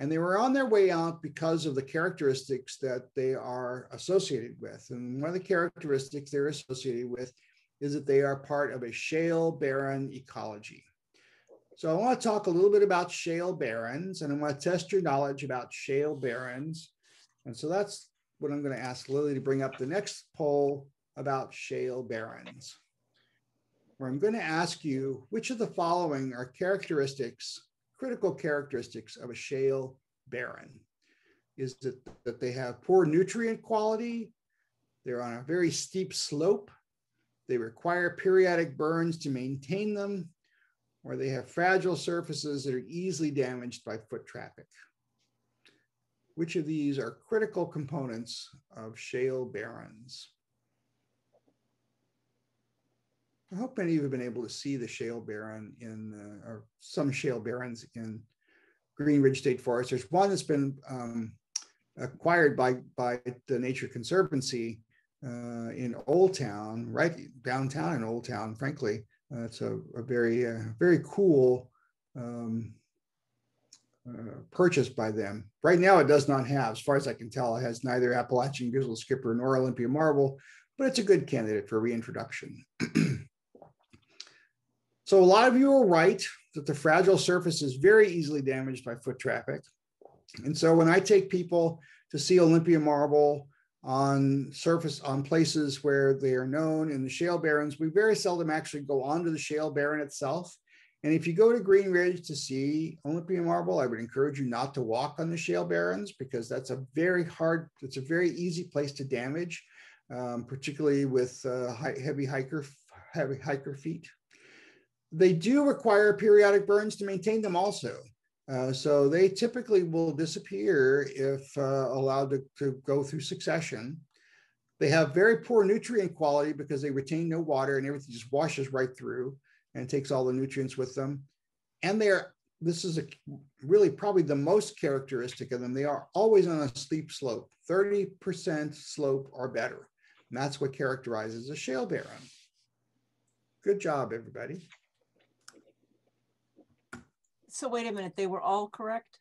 And they were on their way out because of the characteristics that they are associated with. And one of the characteristics they're associated with is that they are part of a shale barren ecology. So i want to talk a little bit about shale barrens and i want to test your knowledge about shale barrens. And so that's what i'm going to ask lily to bring up the next poll about shale barrens where I'm going to ask you which of the following are characteristics, critical characteristics of a shale barren? Is it that they have poor nutrient quality, They're on a very steep slope. They require periodic burns to maintain them, or they have fragile surfaces that are easily damaged by foot traffic. Which of these are critical components of shale barrens? I hope many of you have been able to see the shale barren in, uh, or some shale barrens in Green Ridge State Forest. There's one that's been um, acquired by, by the Nature Conservancy uh, in Old Town, right downtown in Old Town, frankly. Uh, it's a, a very, uh, very cool um, uh, purchase by them. Right now, it does not have, as far as I can tell, it has neither Appalachian Grizzle Skipper nor Olympia Marble, but it's a good candidate for reintroduction. [CLEARS THROAT] so a lot of you are right that the fragile surface is very easily damaged by foot traffic. And so when I take people to see Olympia Marble on surface on places where they are known in the shale barrens. We very seldom actually go onto the shale barren itself. And if you go to Green Ridge to see Olympia marble, I would encourage you not to walk on the shale barrens because that's a very hard, it's a very easy place to damage, um, particularly with uh, heavy hiker, heavy hiker feet. They do require periodic burns to maintain them also. Uh, so they typically will disappear if uh, allowed to, to, go through succession. They have very poor nutrient quality because they retain no water and everything just washes right through and takes all the nutrients with them. And they're, this is a, really probably the most characteristic of them. They are always on a steep slope, 30% slope or better. And that's what characterizes a shale barren. Good job, everybody. So wait a minute, they were all correct?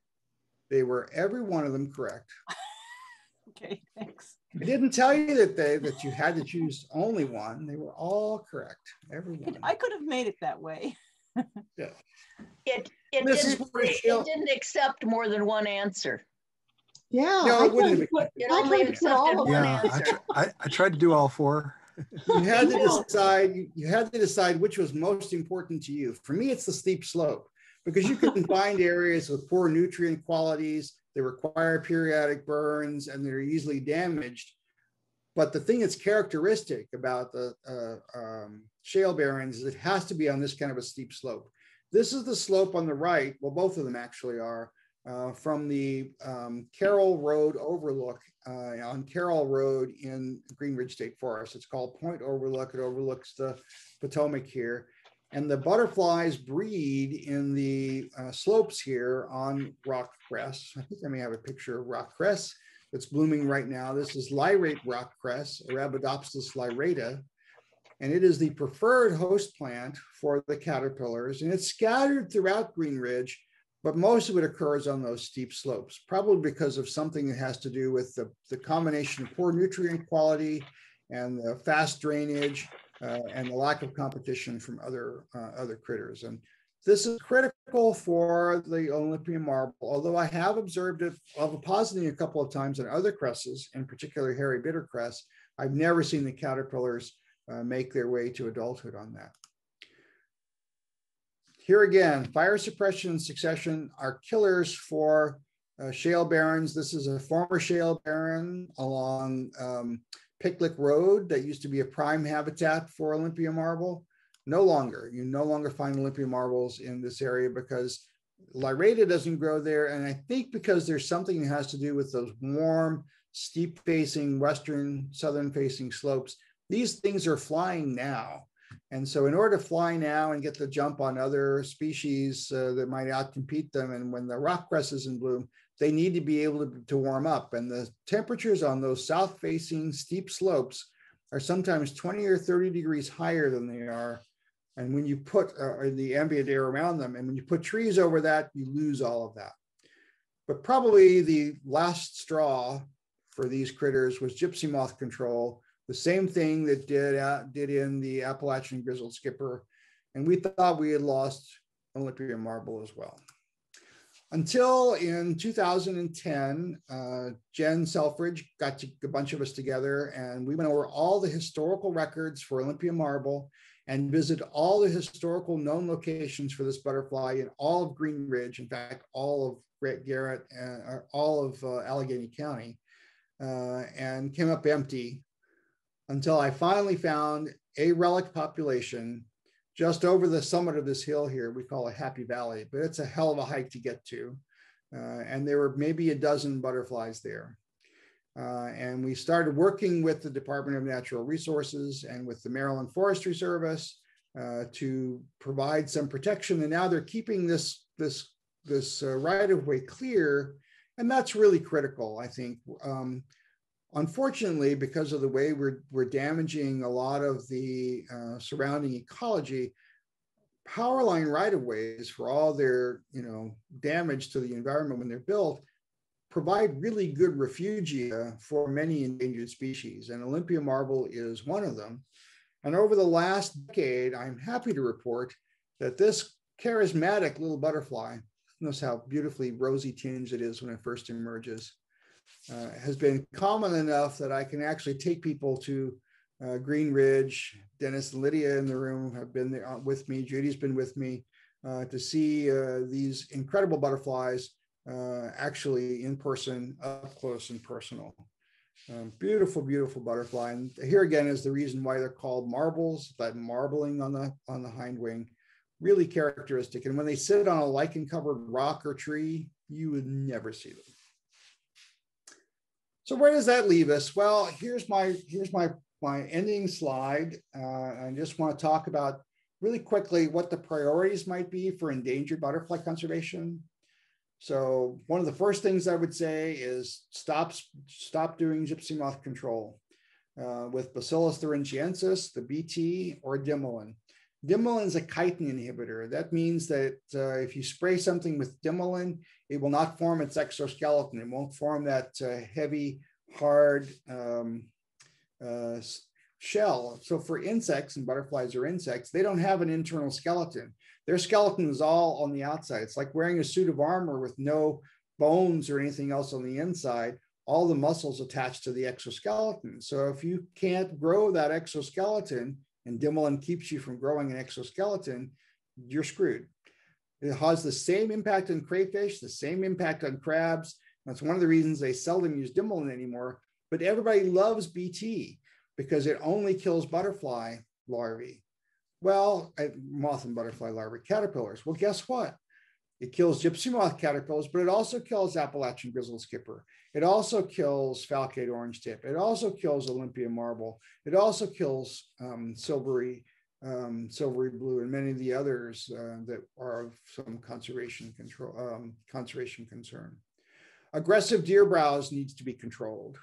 They were every one of them correct. [LAUGHS] okay, thanks. I didn't tell you that they that you had to choose only one. They were all correct. Everyone. I could have made it that way. [LAUGHS] yeah. It it didn't, it, it didn't accept more than one answer. Yeah. No, it wouldn't put, it only accepted one yeah, answer. I, tr I, I tried to do all four. you had to [LAUGHS] decide you had to decide which was most important to you. For me, it's the steep slope because you can [LAUGHS] find areas with poor nutrient qualities that require periodic burns and they're easily damaged. But the thing that's characteristic about the uh, um, shale barrens is it has to be on this kind of a steep slope. This is the slope on the right, well, both of them actually are, uh, from the um, Carroll Road overlook uh, on Carroll Road in Green Ridge State Forest. It's called Point Overlook. It overlooks the Potomac here. And the butterflies breed in the uh, slopes here on rock cress. I think I may have a picture of rock cress that's blooming right now. This is lyrate rock cress, Arabidopsis lyrata, and it is the preferred host plant for the caterpillars. And it's scattered throughout Green Ridge, but most of it occurs on those steep slopes, probably because of something that has to do with the, the combination of poor nutrient quality and the fast drainage uh, and the lack of competition from other uh, other critters. And this is critical for the Olympian marble, although I have observed it ovipositing a couple of times in other cresses, in particular hairy bitter cress. I've never seen the caterpillars uh, make their way to adulthood on that. Here again, fire suppression and succession are killers for uh, shale barrens. This is a former shale barren along um, Picklick Road that used to be a prime habitat for Olympia marble. No longer, you no longer find Olympia marbles in this area because Lyrata doesn't grow there. And I think because there's something that has to do with those warm, steep facing, western, southern facing slopes, these things are flying now. And so in order to fly now and get the jump on other species uh, that might outcompete them, and when the rock cress is in bloom, they need to be able to, to warm up. And the temperatures on those south facing steep slopes are sometimes 20 or 30 degrees higher than they are. And when you put uh, the ambient air around them, and when you put trees over that, you lose all of that. But probably the last straw for these critters was gypsy moth control, the same thing that did, uh, did in the Appalachian grizzled skipper. And we thought we had lost Olympia marble as well. Until in 2010, uh, Jen Selfridge got to, a bunch of us together and we went over all the historical records for Olympia marble and visited all the historical known locations for this butterfly in all of Green Ridge, in fact, all of Great Garrett and uh, all of uh, Allegany County, uh, and came up empty. until I finally found a relic population just over the summit of this hill here. We call it Happy Valley, but it's a hell of a hike to get to. Uh, and there were maybe a dozen butterflies there. Uh, and we started working with the Department of Natural Resources and with the Maryland Forestry Service uh, to provide some protection. And now they're keeping this, this, this uh, right of way clear. And that's really critical, I think. Um, unfortunately, because of the way we're, we're damaging a lot of the uh, surrounding ecology, power line right of ways for all their you know damage to the environment when they're built provide really good refugia for many endangered species, and Olympia marble is one of them. And over the last decade, I'm happy to report that this charismatic little butterfly, notice how beautifully rosy tinged it is when it first emerges, uh, has been common enough that I can actually take people to uh, Green Ridge. Dennis and Lydia in the room have been there uh, with me. Judy's been with me uh, to see uh, these incredible butterflies uh, actually in person, up close and personal. Um, beautiful, beautiful butterfly. And here again is the reason why they're called marbles, that marbling on the on the hind wing, really characteristic. And when they sit on a lichen covered rock or tree, you would never see them. So where does that leave us? Well, here's my here's my my ending slide. Uh, I just want to talk about really quickly what the priorities might be for endangered butterfly conservation. So one of the first things I would say is stop, stop doing gypsy moth control uh, with Bacillus thuringiensis, the BT, or Dimilin. Dimilin is a chitin inhibitor. That means that uh, if you spray something with Dimilin, it will not form its exoskeleton. It won't form that uh, heavy, hard um, uh, shell. So for insects and butterflies or insects, they don't have an internal skeleton. Their skeleton is all on the outside. It's like wearing a suit of armor with no bones or anything else on the inside, all the muscles attached to the exoskeleton. So if you can't grow that exoskeleton and Dimilin keeps you from growing an exoskeleton, you're screwed. It has the same impact on crayfish, the same impact on crabs. That's one of the reasons they seldom use Dimilin anymore. But everybody loves BT because it only kills butterfly larvae. Well, moth and butterfly larvae, caterpillars. Well, guess what? It kills gypsy moth caterpillars, but it also kills Appalachian grizzle skipper. It also kills falcate orange tip. It also kills Olympia marble. It also kills um, silvery, um, silvery blue, and many of the others uh, that are of some conservation control, um, conservation concern. Aggressive deer browse needs to be controlled.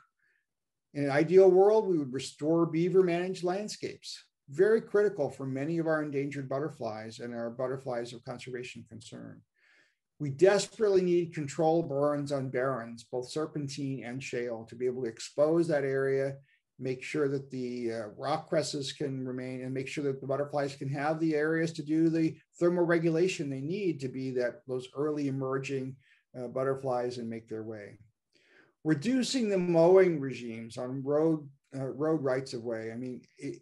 In an ideal world, we would restore beaver managed landscapes very critical for many of our endangered butterflies and our butterflies of conservation concern. We desperately need control burns on barrens, both serpentine and shale, to be able to expose that area, make sure that the uh, rock cresses can remain, and make sure that the butterflies can have the areas to do the thermoregulation they need to be that those early emerging uh, butterflies and make their way. Reducing the mowing regimes on road uh, road rights of way. I mean, it,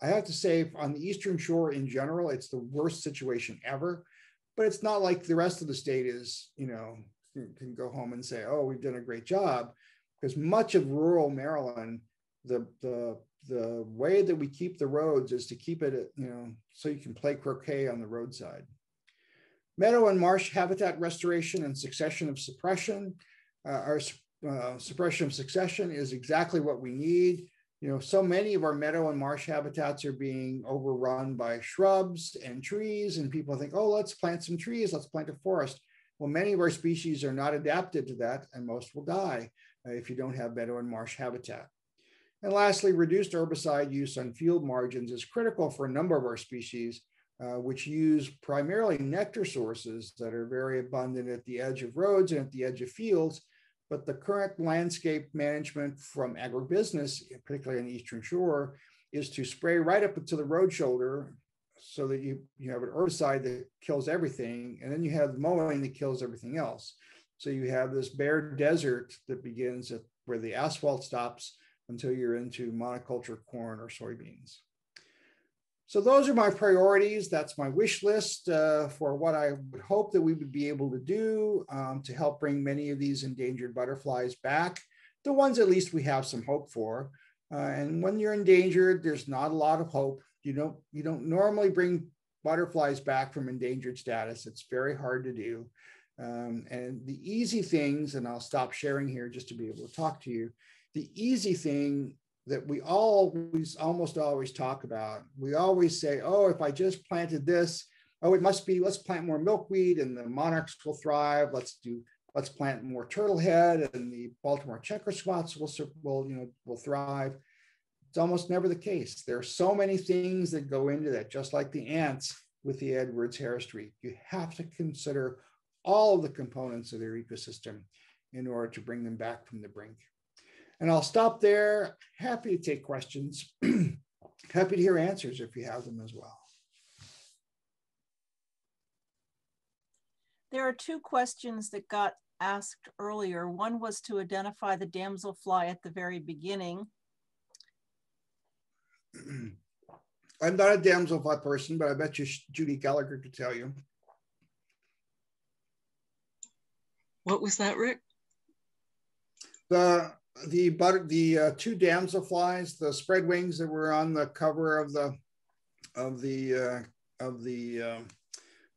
I have to say, on the Eastern Shore in general, it's the worst situation ever. But it's not like the rest of the state is, you know, can go home and say, "Oh, we've done a great job," because much of rural Maryland, the the the way that we keep the roads is to keep it, you know, so you can play croquet on the roadside. Meadow and marsh habitat restoration and succession of suppression. Uh, our uh, suppression of succession is exactly what we need you know, so many of our meadow and marsh habitats are being overrun by shrubs and trees, and people think, oh, let's plant some trees, let's plant a forest. Well, many of our species are not adapted to that, and most will die uh, if you don't have meadow and marsh habitat. And lastly, reduced herbicide use on field margins is critical for a number of our species, uh, which use primarily nectar sources that are very abundant at the edge of roads and at the edge of fields, but the current landscape management from agribusiness, particularly on the Eastern Shore, is to spray right up to the road shoulder so that you, you have an herbicide that kills everything, and then you have mowing that kills everything else. So you have this bare desert that begins at where the asphalt stops until you're into monoculture corn or soybeans. So those are my priorities. That's my wish list uh, for what I would hope that we would be able to do um, to help bring many of these endangered butterflies back, the ones at least we have some hope for. Uh, and when you're endangered, there's not a lot of hope. You don't you don't normally bring butterflies back from endangered status. It's very hard to do. Um, and the easy things, and I'll stop sharing here just to be able to talk to you. The easy thing that we always, almost always talk about, we always say, oh, if I just planted this, oh, it must be, let's plant more milkweed and the monarchs will thrive. Let's do, let's plant more turtlehead and the Baltimore checker spots will, will, you know, will thrive. It's almost never the case. There are so many things that go into that, just like the ants with the Edwards hair streak. You have to consider all of the components of their ecosystem in order to bring them back from the brink. And I'll stop there. Happy to take questions. [CLEARS THROAT] Happy to hear answers if you have them as well. There are two questions that got asked earlier. One was to identify the damselfly at the very beginning. [CLEARS THROAT] I'm not a damselfly person, but I bet you Judy Gallagher could tell you. What was that, Rick? The the butter the uh, two damselflies, the spread wings that were on the cover of the of the uh, of the um,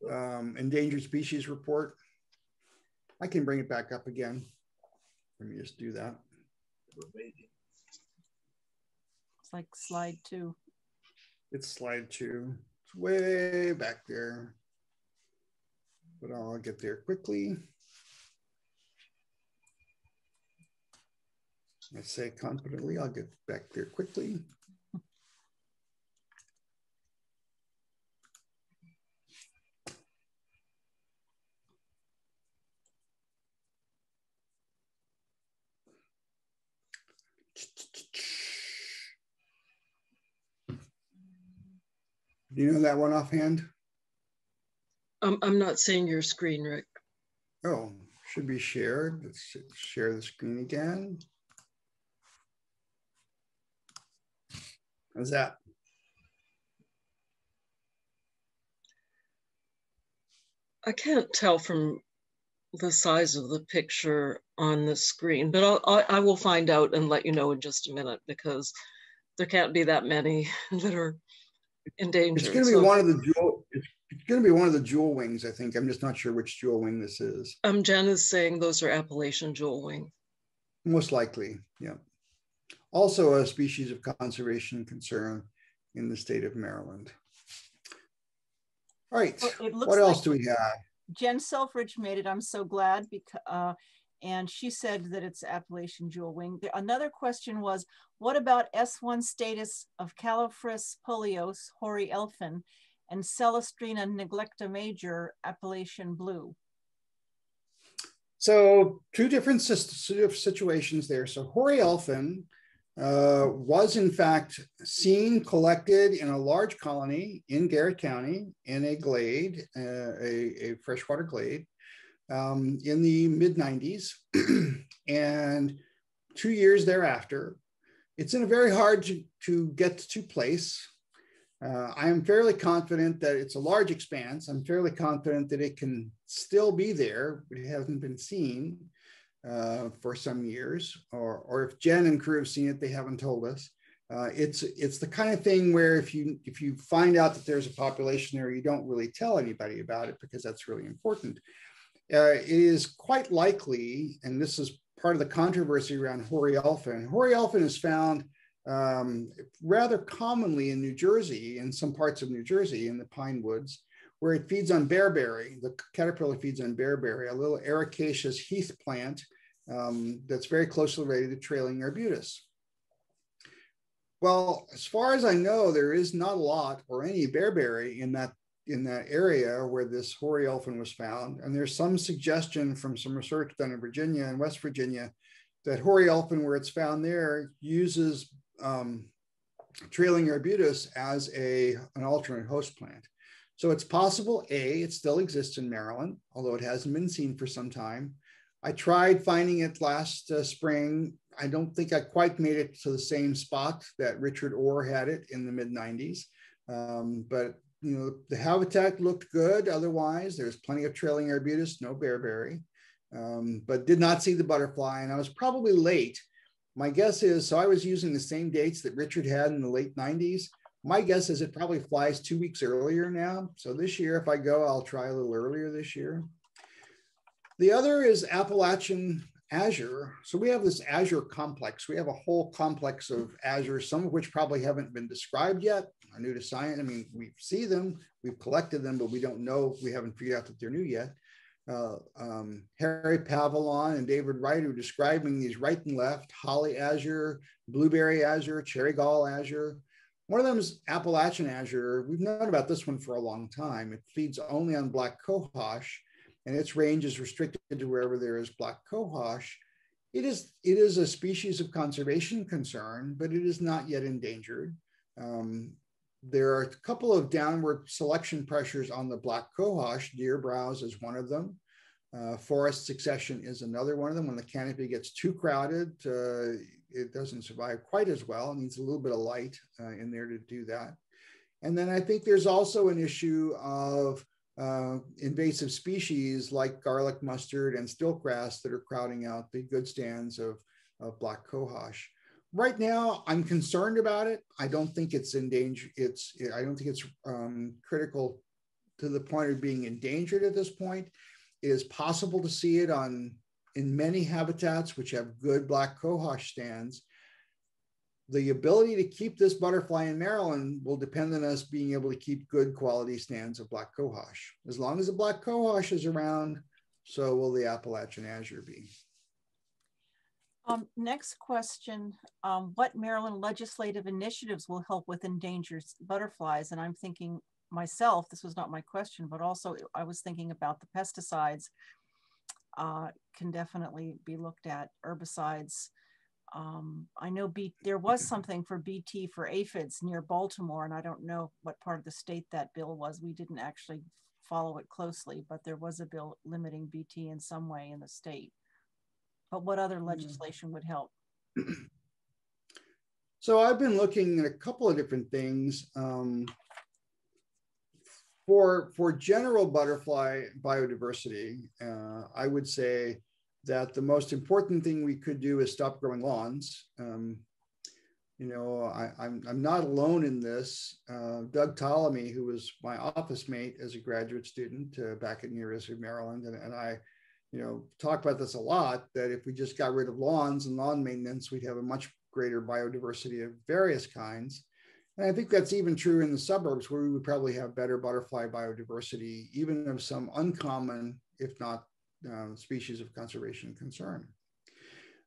um, endangered species report. I can bring it back up again. Let me just do that. It's like slide two. It's slide two. It's way back there. But I'll get there quickly. I say confidently, I'll get back there quickly. Do you know that one offhand? Um, I'm not seeing your screen, Rick. Oh, should be shared. Let's share the screen again. How's that? I can't tell from the size of the picture on the screen, but I'll, I, I will find out and let you know in just a minute because there can't be that many [LAUGHS] that are endangered. It's going to be so. one of the jewel. It's, it's going to be one of the jewel wings. I think. I'm just not sure which jewel wing this is. Um, Jen is saying those are Appalachian jewel wing. Most likely, yeah also a species of conservation concern in the state of Maryland. All right, well, what else like do we have? Jen Selfridge made it, I'm so glad, because, uh, and she said that it's Appalachian jewel wing. Another question was, what about S1 status of Callophrys polios, hoary elfin, and Celastrina neglecta major, Appalachian blue? So two different situations there. So hoary elfin uh, was in fact seen collected in a large colony in Garrett County in a glade, uh, a, a, freshwater glade um, in the mid 90s. [CLEARS THROAT] and two years thereafter, it's in a very hard to, to get to place. Uh, I am fairly confident that it's a large expanse. I'm fairly confident that it can still be there, but it hasn't been seen uh, for some years, or, or if Jen and crew have seen it, they haven't told us. Uh, it's it's the kind of thing where if you if you find out that there's a population there, you don't really tell anybody about it because that's really important. Uh, it is quite likely, and this is part of the controversy around hoary elfin. Hoary elfin is found um, rather commonly in New Jersey, in some parts of New Jersey, in the pine woods, where it feeds on bearberry. The caterpillar feeds on bearberry, a little ericaceous heath plant um, that's very closely related to trailing arbutus. Well, as far as I know, there is not a lot or any bearberry in that in that area where this hoary elfin was found. And there's some suggestion from some research done in Virginia and West Virginia that hoary elfin, where it's found there, uses um, trailing arbutus as a, an alternate host plant. So it's possible, A, it still exists in Maryland, although it hasn't been seen for some time. I tried finding it last uh, spring. I don't think I quite made it to the same spot that Richard Orr had it in the mid 90s. Um, but you know, the habitat looked good. Otherwise, there's plenty of trailing arbutus, no bearberry, um, but did not see the butterfly. And I was probably late. my guess is, so I was using the same dates that Richard had in the late 90s. My guess is it probably flies two weeks earlier now. So this year, if I go, I'll try a little earlier this year. The other is Appalachian Azure. So we have this Azure complex. We have a whole complex of Azure, some of which probably haven't been described yet, are new to science. I mean, we see them, we've collected them, but we don't know, we haven't figured out that they're new yet. Uh, um, Harry Pavulaan and David Wright are describing these right and left, Holly Azure, Blueberry Azure, Cherry Gall Azure. One of them is Appalachian Azure. We've known about this one for a long time. It feeds only on black cohosh and its range is restricted to wherever there is black cohosh. It is, it is a species of conservation concern, but it is not yet endangered. Um, there are a couple of downward selection pressures on the black cohosh. Deer browse is one of them. Uh, forest succession is another one of them. When the canopy gets too crowded, uh, it doesn't survive quite as well. It needs a little bit of light uh, in there to do that. And then I think there's also an issue of uh, invasive species like garlic mustard and stiltgrass that are crowding out the good stands of, of black cohosh right now i'm concerned about it i don't think it's in danger it's i don't think it's um, critical to the point of being endangered at this point it is possible to see it on in many habitats which have good black cohosh stands the ability to keep this butterfly in maryland will depend on us being able to keep good quality stands of black cohosh. As long as the black cohosh is around so will the appalachian azure be. Um, next question, um, what Maryland legislative initiatives will help with endangered butterflies? And I'm thinking myself, this was not my question, but also I was thinking about the pesticides uh, can definitely be looked at, herbicides. Um, I know B, there was something for BT for aphids near Baltimore, and I don't know what part of the state that bill was. We didn't actually follow it closely, but there was a bill limiting BT in some way in the state. But what other hmm. legislation would help? [CLEARS THROAT] So I've been looking at a couple of different things. Um, for, for general butterfly biodiversity, uh, I would say that the most important thing we could do is stop growing lawns. Um, you know, I, am I'm, I'm not alone in this. Uh, Doug Tallamy, who was my office mate as a graduate student uh, back at University of Maryland, and, and I you know, talk about this a lot that if we just got rid of lawns and lawn maintenance, we'd have a much greater biodiversity of various kinds. And I think that's even true in the suburbs where we would probably have better butterfly biodiversity, even of some uncommon, if not uh, species of conservation concern.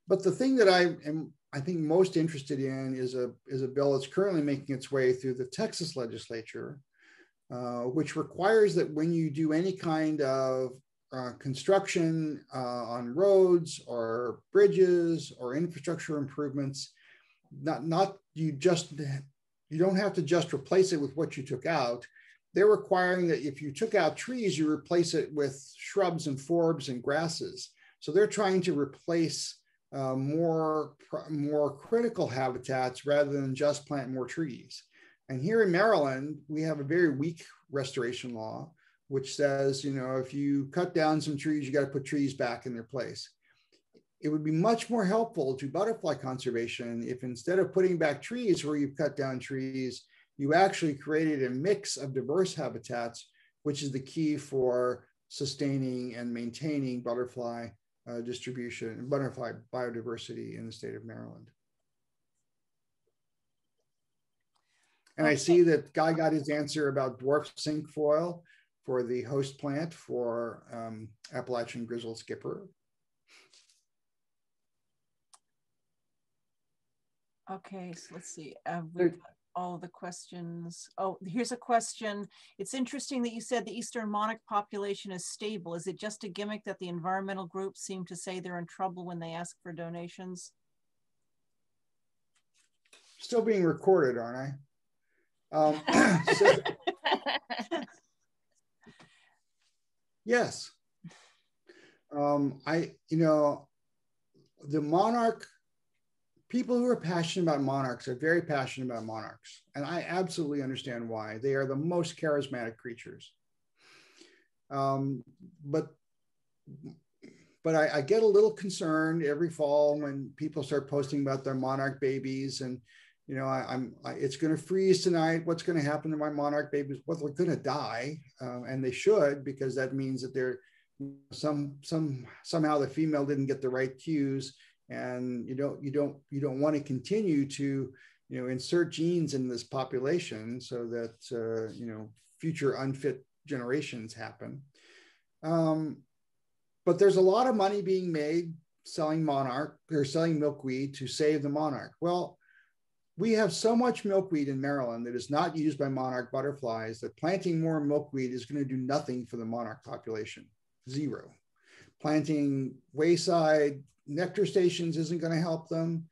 But the thing that I am, I think, most interested in is a, is a bill that's currently making its way through the Texas legislature, uh, which requires that when you do any kind of uh, construction uh, on roads or bridges or infrastructure improvements, not, not you just, you don't have to just replace it with what you took out. They're requiring that if you took out trees, you replace it with shrubs and forbs and grasses. So they're trying to replace uh, more, more critical habitats rather than just plant more trees. And here in Maryland, we have a very weak restoration law which says, you know, if you cut down some trees, you got to put trees back in their place. It would be much more helpful to butterfly conservation if instead of putting back trees where you've cut down trees, you actually created a mix of diverse habitats, which is the key for sustaining and maintaining butterfly uh, distribution and butterfly biodiversity in the state of Maryland. And I see that Guy got his answer about dwarf cinquefoil for the host plant for um, Appalachian grizzled skipper. Okay, so let's see. Uh, we've got all the questions. Oh, here's a question. It's interesting that you said the eastern monarch population is stable. Is it just a gimmick that the environmental groups seem to say they're in trouble when they ask for donations? Still being recorded, aren't I? Um, [LAUGHS] [CLEARS THROAT] so, Yes. Um, I, you know, the monarch, people who are passionate about monarchs are very passionate about monarchs. And I absolutely understand why. They are the most charismatic creatures. Um, but but I, I, get a little concerned every fall when people start posting about their monarch babies and you know I, am it's going to freeze tonight what's going to happen to my monarch babies well they're going to die um, and they should because that means that they're some some somehow the female didn't get the right cues and you don't you don't you don't want to continue to you know insert genes in this population so that uh, you know future unfit generations happen um, but there's a lot of money being made selling monarch or selling milkweed to save the monarch. Well, we have so much milkweed in Maryland that is not used by monarch butterflies that planting more milkweed is going to do nothing for the monarch population. Zero. Planting wayside nectar stations isn't going to help them.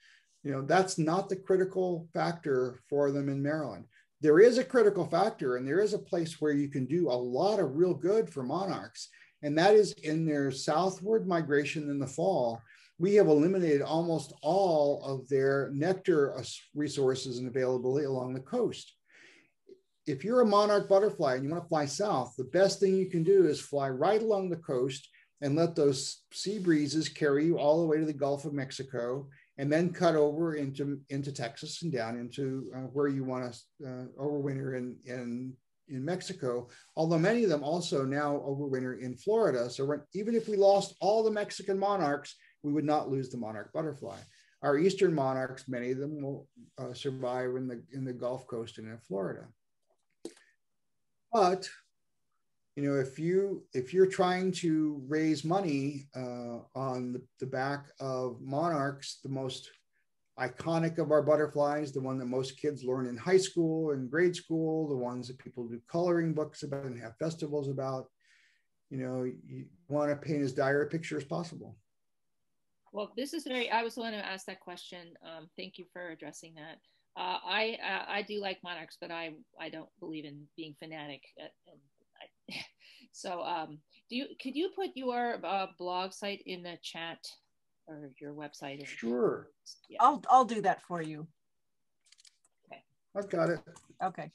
You know, that's not the critical factor for them in Maryland. There is a critical factor, and there is a place where you can do a lot of real good for monarchs and that is in their southward migration in the fall. We have eliminated almost all of their nectar resources and availability along the coast. If you're a monarch butterfly and you want to fly south, the best thing you can do is fly right along the coast and let those sea breezes carry you all the way to the Gulf of Mexico and then cut over into, into Texas and down into uh, where you want to uh, overwinter in, in in Mexico, although many of them also now overwinter in Florida. So even if we lost all the Mexican monarchs, we would not lose the monarch butterfly. Our eastern monarchs, many of them will uh, survive in the in the Gulf Coast and in Florida. But you know, if you if you're trying to raise money uh, on the, back of monarchs, the most iconic of our butterflies, the one that most kids learn in high school and grade school, the ones that people do coloring books about and have festivals about. You know, you want to paint as dire a picture as possible. Well, this is very, I was going to ask that question. Um, thank you for addressing that. Uh, I uh, I do like monarchs, but I I don't believe in being fanatic. I, [LAUGHS] so, um, do you could you put your uh, blog site in the chat? or your website? Sure. Yeah. I'll I'll do that for you. Okay. I've got it. Okay.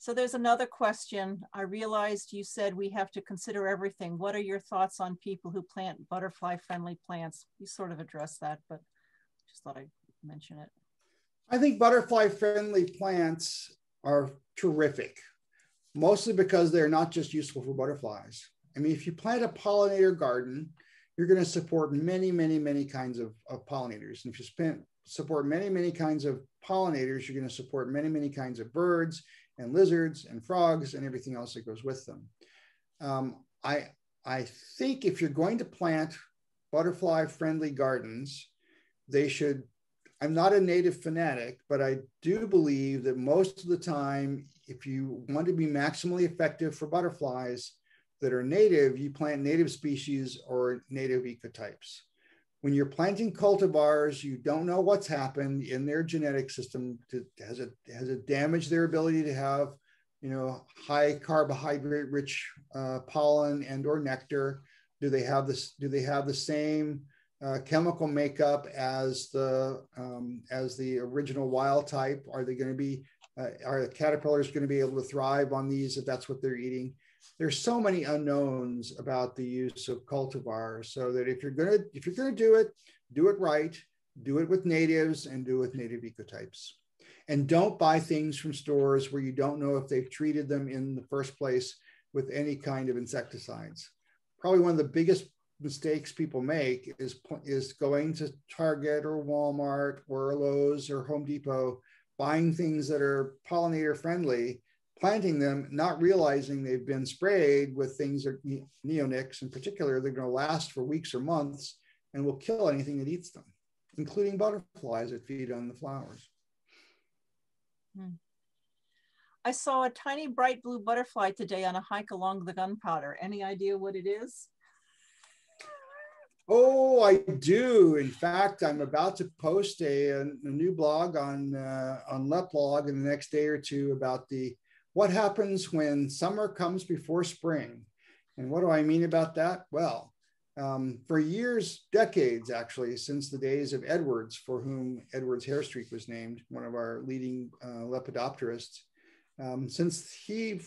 So there's another question. I realized you said we have to consider everything. What are your thoughts on people who plant butterfly friendly plants? You sort of addressed that, but just thought I'd mention it. I think butterfly friendly plants are terrific, mostly because they're not just useful for butterflies. I mean, if you plant a pollinator garden, you're going to support many, many, many kinds of, of pollinators. And if you spend, support many, many kinds of pollinators, you're going to support many, many kinds of birds and lizards and frogs and everything else that goes with them. Um, I, I think if you're going to plant butterfly friendly gardens, they should. I'm not a native fanatic, but I do believe that most of the time, if you want to be maximally effective for butterflies, that are native, you plant native species or native ecotypes. When you're planting cultivars, you don't know what's happened in their genetic system. To, has it has it damaged their ability to have, you know, high carbohydrate rich uh, pollen and or nectar? Do they have this? Do they have the same uh, chemical makeup as the um, as the original wild type? Are they going to be? Uh, are the caterpillars going to be able to thrive on these if that's what they're eating? there's so many unknowns about the use of cultivars so that if you're going to if you're going to do it do it right do it with natives and do it with native ecotypes and don't buy things from stores where you don't know if they've treated them in the first place with any kind of insecticides probably one of the biggest mistakes people make is is going to target or walmart or lowes or home depot buying things that are pollinator friendly planting them, not realizing they've been sprayed with things that neonics in particular, they're going to last for weeks or months and will kill anything that eats them, including butterflies that feed on the flowers. Hmm. I saw a tiny bright blue butterfly today on a hike along the gunpowder. Any idea what it is? Oh, I do. In fact, I'm about to post a, a, new blog on uh, on Leplog in the next day or two about the what happens when summer comes before spring? And what do I mean about that? Well, um, for years, decades actually, since the days of Edwards, for whom Edwards hairstreak was named, one of our leading uh, lepidopterists, um, since he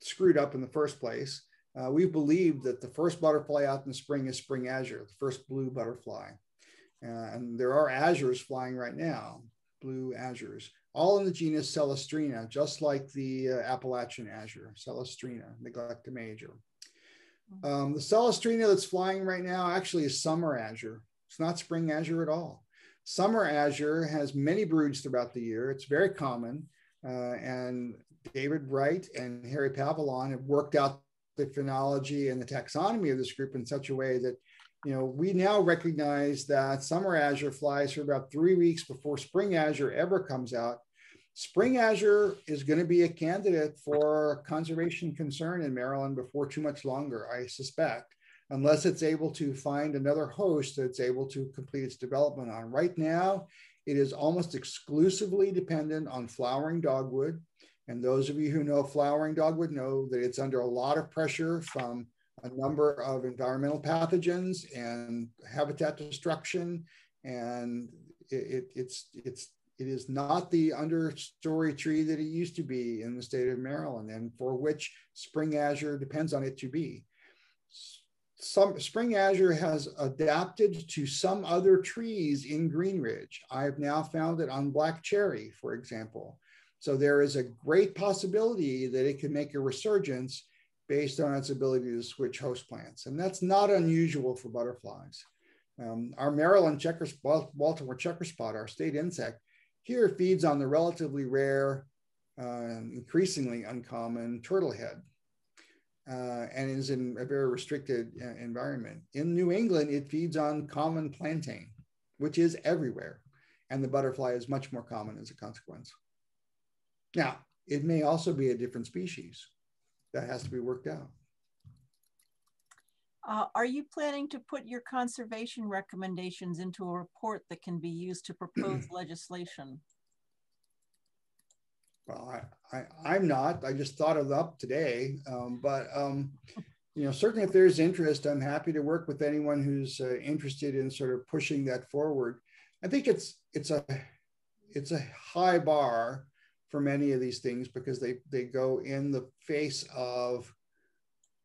screwed up in the first place, uh, we believe that the first butterfly out in the spring is spring azure, the first blue butterfly. Uh, and there are azures flying right now, blue azures, all in the genus Celastrina, just like the uh, Appalachian azure, Celastrina, neglecta major. Um, the Celastrina that's flying right now actually is summer azure. It's not spring azure at all. Summer azure has many broods throughout the year. It's very common. Uh, and David Wright and Harry Pavulaan have worked out the phenology and the taxonomy of this group in such a way that you know we now recognize that summer azure flies for about three weeks before spring azure ever comes out. Spring azure is going to be a candidate for conservation concern in maryland before too much longer i suspect unless it's able to find another host that's able to complete its development on. Right now it is almost exclusively dependent on flowering dogwood and those of you who know flowering dogwood know that it's under a lot of pressure from a number of environmental pathogens and habitat destruction. And it, it, it's, it's, it is not the understory tree that it used to be in the state of Maryland and for which spring azure depends on it to be. Some spring azure has adapted to some other trees in Greenridge. I've now found it on black cherry, for example. So there is a great possibility that it can make a resurgence based on its ability to switch host plants. And that's not unusual for butterflies. Um, our Maryland checker, Baltimore checker spot, our state insect, here feeds on the relatively rare, uh, increasingly uncommon turtlehead. Uh, and is in a very restricted uh, environment. In New England, it feeds on common plantain, which is everywhere. And the butterfly is much more common as a consequence. Now, it may also be a different species. That has to be worked out. Uh, are you planning to put your conservation recommendations into a report that can be used to propose [CLEARS THROAT] legislation? Well, I, I, am not. I just thought of it up today. Um, but, um, you know, certainly if there's interest, I'm happy to work with anyone who's uh, interested in sort of pushing that forward. I think it's it's a it's a high bar for many of these things because they, they go in the face of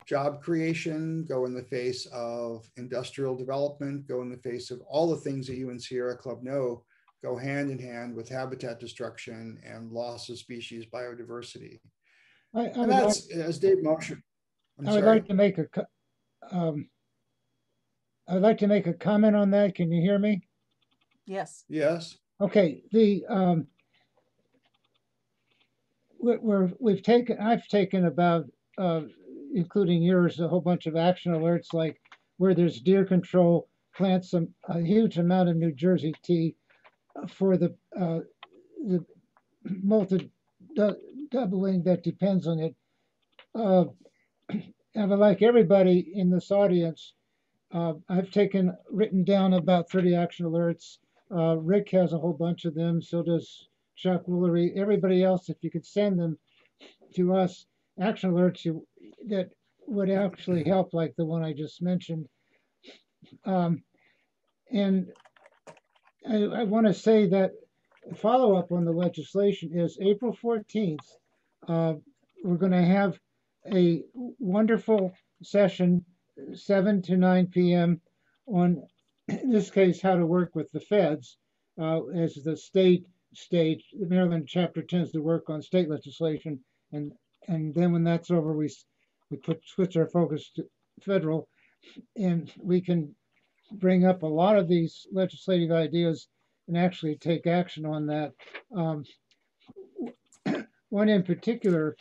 job creation, go in the face of industrial development, go in the face of all the things that you and Sierra Club know go hand in hand with habitat destruction and loss of species biodiversity. I, I and that's, like, as Dave motioned. I would like to make a, um, I would like to make a comment on that. Can you hear me? Yes. Yes. Okay. The um, we're, we have taken I've taken about uh, including yours a whole bunch of action alerts like where there's deer control plant some a huge amount of New Jersey tea for the uh, the multi doubling that depends on it. Uh, and like everybody in this audience, uh, I've taken written down about 30 action alerts. Uh, Rick has a whole bunch of them. So does Chuck Woolery, everybody else, if you could send them to us, action alerts you, that would actually help, like the one I just mentioned. Um, and I, I want to say that follow up on the legislation is April 14th. Uh, we're going to have a wonderful session, 7 to 9 p.m., on, in this case, how to work with the feds uh, as the state state, the Maryland chapter tends to work on state legislation, and and then when that's over, we we put switch our focus to federal, and we can bring up a lot of these legislative ideas and actually take action on that. Um, [CLEARS THROAT] one in particular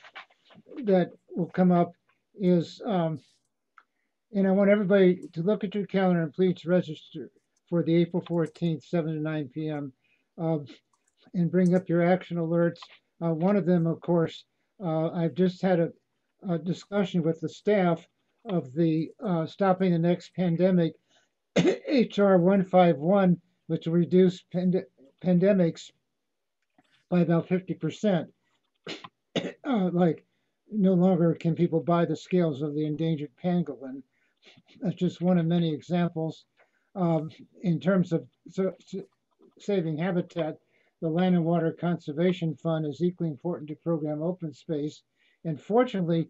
that will come up is, um, and I want everybody to look at your calendar and please register for the April 14th, 7 to 9 p.m. and bring up your action alerts. Uh, one of them, of course, uh, I've just had a, a, discussion with the staff of the uh, Stopping the Next Pandemic [COUGHS] HR 151, which will reduce pand pandemics by about 50%. [COUGHS] Uh, like, no longer can people buy the scales of the endangered pangolin. That's just one of many examples. Um, in terms of so, so saving habitat, the Land and Water Conservation Fund is equally important to program open space. And fortunately,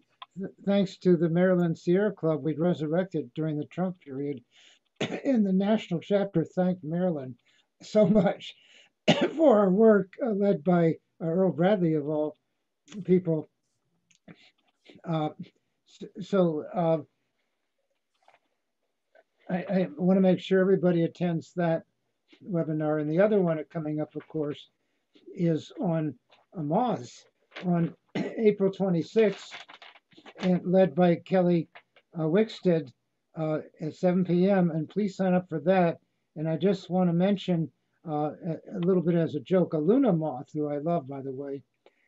thanks to the Maryland Sierra Club, we'd resurrected during the Trump period. [CLEARS THROAT] and the national chapter thanked Maryland so much [CLEARS THROAT] for our work uh, led by uh, Earl Bradley of all people. Uh, so uh, I, I want to make sure everybody attends that webinar. And the other one coming up, of course, is on Moz on [CLEARS THROAT] April 26th, and led by Kelly uh, Wickstead uh, at 7 p.m. And please sign up for that. And I just want to mention uh, a, a, little bit as a joke, a Luna moth, who I love, by the way,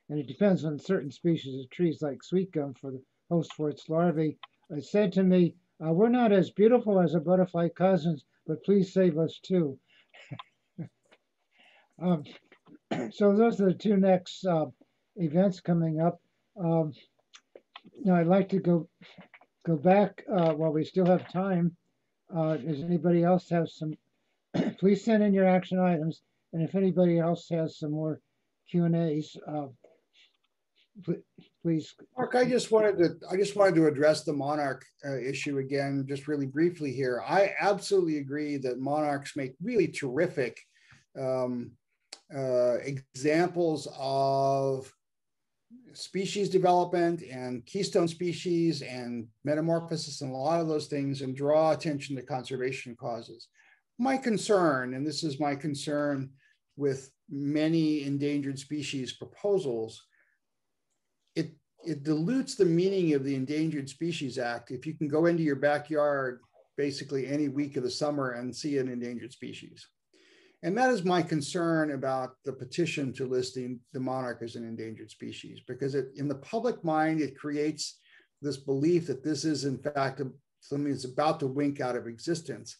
and it depends on certain species of trees like sweet gum for the host for its larvae, uh, said to me, uh, we're not as beautiful as our butterfly cousins, but please save us too. Um, [CLEARS THROAT] so those are the two next uh, events coming up. Um, now I'd like to go go back uh, while we still have time. Uh, does anybody else have some? [CLEARS THROAT] please send in your action items, and if anybody else has some more Q and A's, uh, please. Mark, I just wanted to I just wanted to address the monarch uh, issue again, just really briefly here. I absolutely agree that monarchs make really terrific um, uh, examples of species development and keystone species and metamorphosis and a lot of those things and draw attention to conservation causes. My concern, and this is my concern with many endangered species proposals, it, it dilutes the meaning of the Endangered Species Act if you can go into your backyard basically any week of the summer and see an endangered species. And that is my concern about the petition to listing the monarch as an endangered species, because it, in the public mind, it creates this belief that this is, in fact, something that's about to wink out of existence.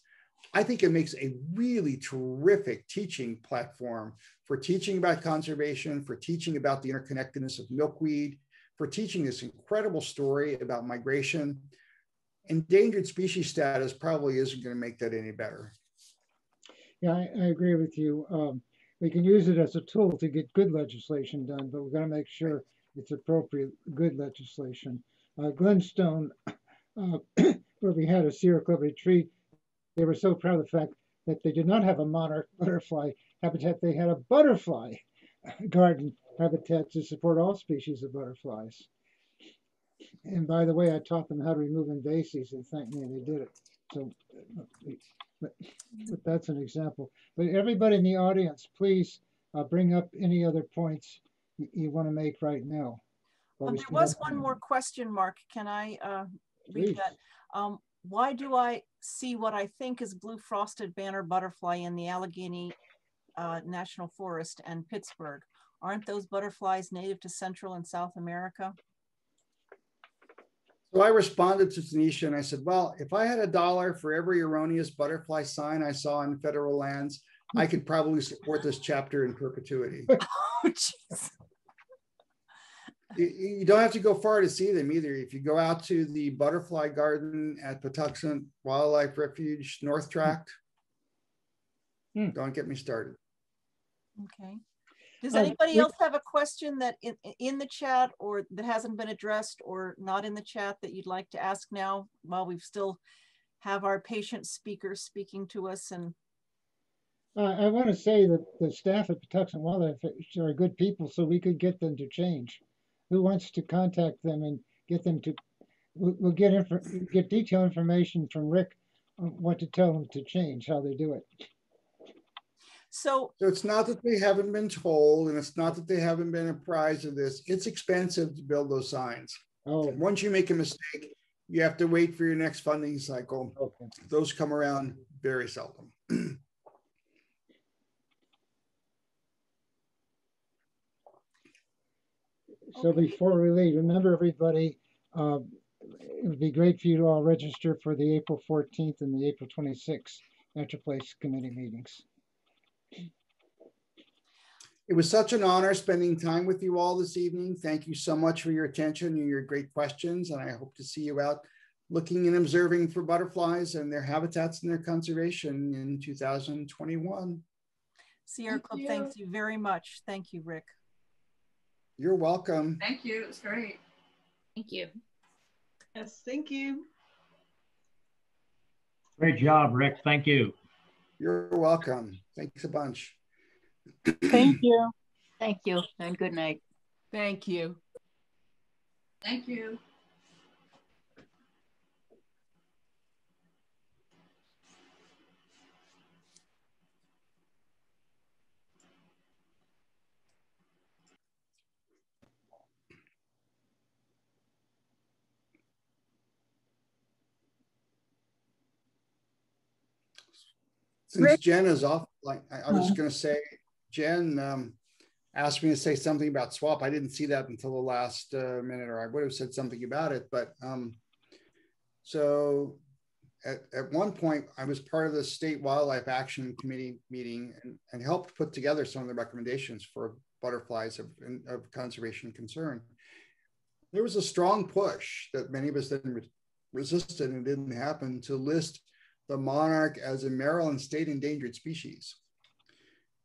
I think it makes a really terrific teaching platform for teaching about conservation, for teaching about the interconnectedness of milkweed, for teaching this incredible story about migration. Endangered species status probably isn't going to make that any better. Yeah, I, I agree with you. Um, we can use it as a tool to get good legislation done, but we've got to make sure it's appropriate, good legislation. Uh, Glenstone, [COUGHS] uh, [COUGHS] where we had a Sierra Club retreat, they were so proud of the fact that they did not have a monarch [LAUGHS] butterfly habitat, they had a butterfly [LAUGHS] garden habitat to support all species of butterflies. And by the way, I taught them how to remove invasives, and thank me, they did it. So but, but [LAUGHS] that's an example. But everybody in the audience, please uh, bring up any other points you, you want to make right now. Well, there was one more question, Mark. Can I uh, read please. that? Um, why do I see what I think is blue frosted banner butterfly in the Allegheny uh, National Forest and Pittsburgh? Aren't those butterflies native to Central and South America? So I responded to Tanisha and I said, well, if I had a dollar for every erroneous butterfly sign I saw in federal lands, I could probably support this chapter in perpetuity. [LAUGHS] oh, you, you, don't have to go far to see them either. If you go out to the butterfly garden at Patuxent Wildlife Refuge North Tract, hmm. don't get me started. Okay. Does anybody else have a question that in, in the chat or that hasn't been addressed or not in the chat that you'd like to ask now while we still have our patient speakers speaking to us and uh, I want to say that the staff at Patuxent Wildlife are good people, so we could get them to change. Who wants to contact them and get them to? We'll, we'll get get detailed information from Rick on what to tell them to change, how they do it. So, so it's not that they haven't been told, and it's not that they haven't been apprised of this. It's expensive to build those signs. Oh. Once you make a mistake, you have to wait for your next funding cycle. Okay. Those come around very seldom. [CLEARS THROAT] so okay. before we leave, remember everybody, uh, it would be great for you to all register for the April 14th and the April 26th Metroplex Committee meetings. It was such an honor spending time with you all this evening. Thank you so much for your attention and your great questions. And I hope to see you out looking and observing for butterflies and their habitats and their conservation in 2021. Sierra Club, you. thank you very much. Thank you, Rick. You're welcome. Thank you. It was great. Thank you. Yes, thank you. Great job, Rick. Thank you. You're welcome. Thanks a bunch. Thank you. Thank you and good night. Thank you. Thank you. Since Rick? Jen is off, like I, I was Uh-huh. going to say, Jen um, asked me to say something about swap. I didn't see that until the last uh, minute, or I would have said something about it. But um, so at, at one point, I was part of the State Wildlife Action Committee meeting and, and helped put together some of the recommendations for butterflies of, of conservation concern. There was a strong push that many of us then re- resisted and didn't happen to list the monarch as a Maryland state endangered species.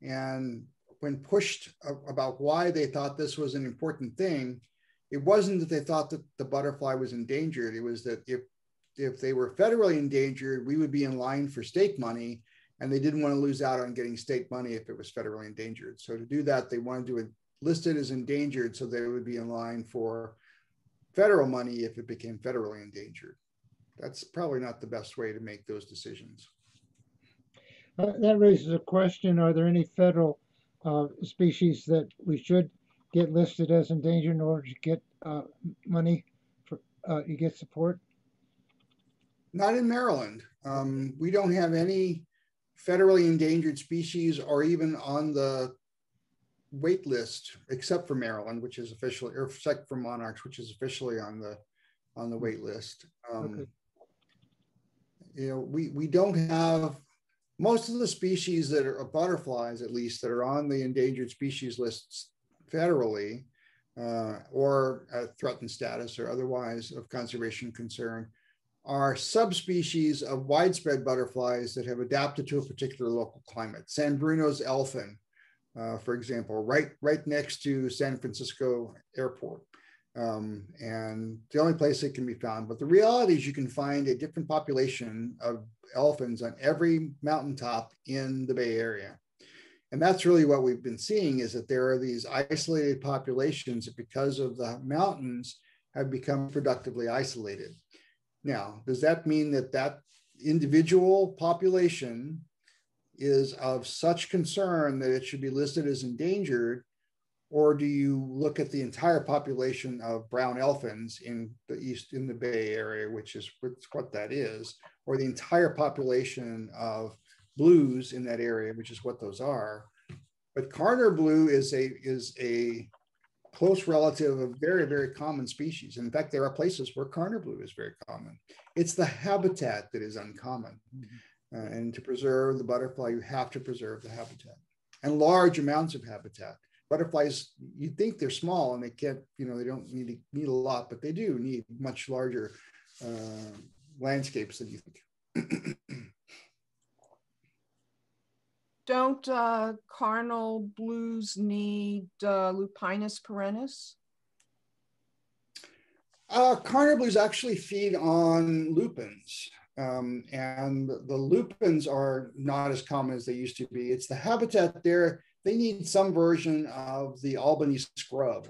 And when pushed about why they thought this was an important thing, it wasn't that they thought that the butterfly was endangered. It was that if if they were federally endangered, we would be in line for state money, and they didn't want to lose out on getting state money if it was federally endangered. So to do that, they wanted to list it as endangered so they would be in line for federal money if it became federally endangered. That's probably not the best way to make those decisions. Uh, that raises a question. Are there any federal uh, species that we should get listed as endangered in order to get uh, money for, uh, you get support? Not in Maryland. Um, we don't have any federally endangered species or even on the wait list, except for Maryland, which is officially, or except for monarchs, which is officially on the on the wait list. Um, Okay. You know, we we don't have most of the species that are butterflies, at least that are on the endangered species lists federally, uh, or at threatened status or otherwise of conservation concern, are subspecies of widespread butterflies that have adapted to a particular local climate. San Bruno's elfin, uh, for example, right, right next to San Francisco Airport. Um, and the only place it can be found. But the reality is you can find a different population of elfins on every mountaintop in the Bay Area. And that's really what we've been seeing is that there are these isolated populations that because of the mountains have become productively isolated. Now, does that mean that that individual population is of such concern that it should be listed as endangered? Or do you look at the entire population of brown elfins in the East, in the Bay Area, which is what that is, or the entire population of blues in that area, which is what those are? But Karner blue is a, is a close relative of very, very common species. In fact, there are places where Karner blue is very common. It's the habitat that is uncommon. Uh, and to preserve the butterfly, you have to preserve the habitat and large amounts of habitat. Butterflies, you think they're small and they can't, you know, they don't need, need a lot, but they do need much larger uh, landscapes than you think. [CLEARS THROAT] Don't uh, Karner blues need uh, Lupinus perennis? Uh, Karner blues actually feed on lupins. Um, and the lupins are not as common as they used to be. It's the habitat there. They need some version of the Albany scrub.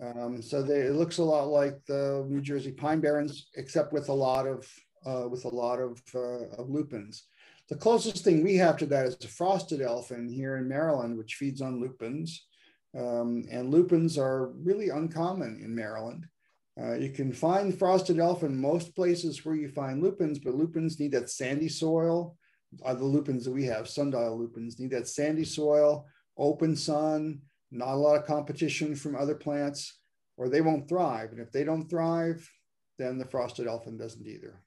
Um, so they, it looks a lot like the New Jersey pine barrens, except with a lot of uh, with a lot of, uh, of lupins. The closest thing we have to that is the frosted elfin here in Maryland, which feeds on lupins. Um, and lupins are really uncommon in Maryland. Uh, you can find frosted elfin most places where you find lupins, but lupins need that sandy soil. Uh, the lupins that we have, sundial lupins, need that sandy soil, open sun, not a lot of competition from other plants, or they won't thrive. And if they don't thrive, then the frosted elfin doesn't either.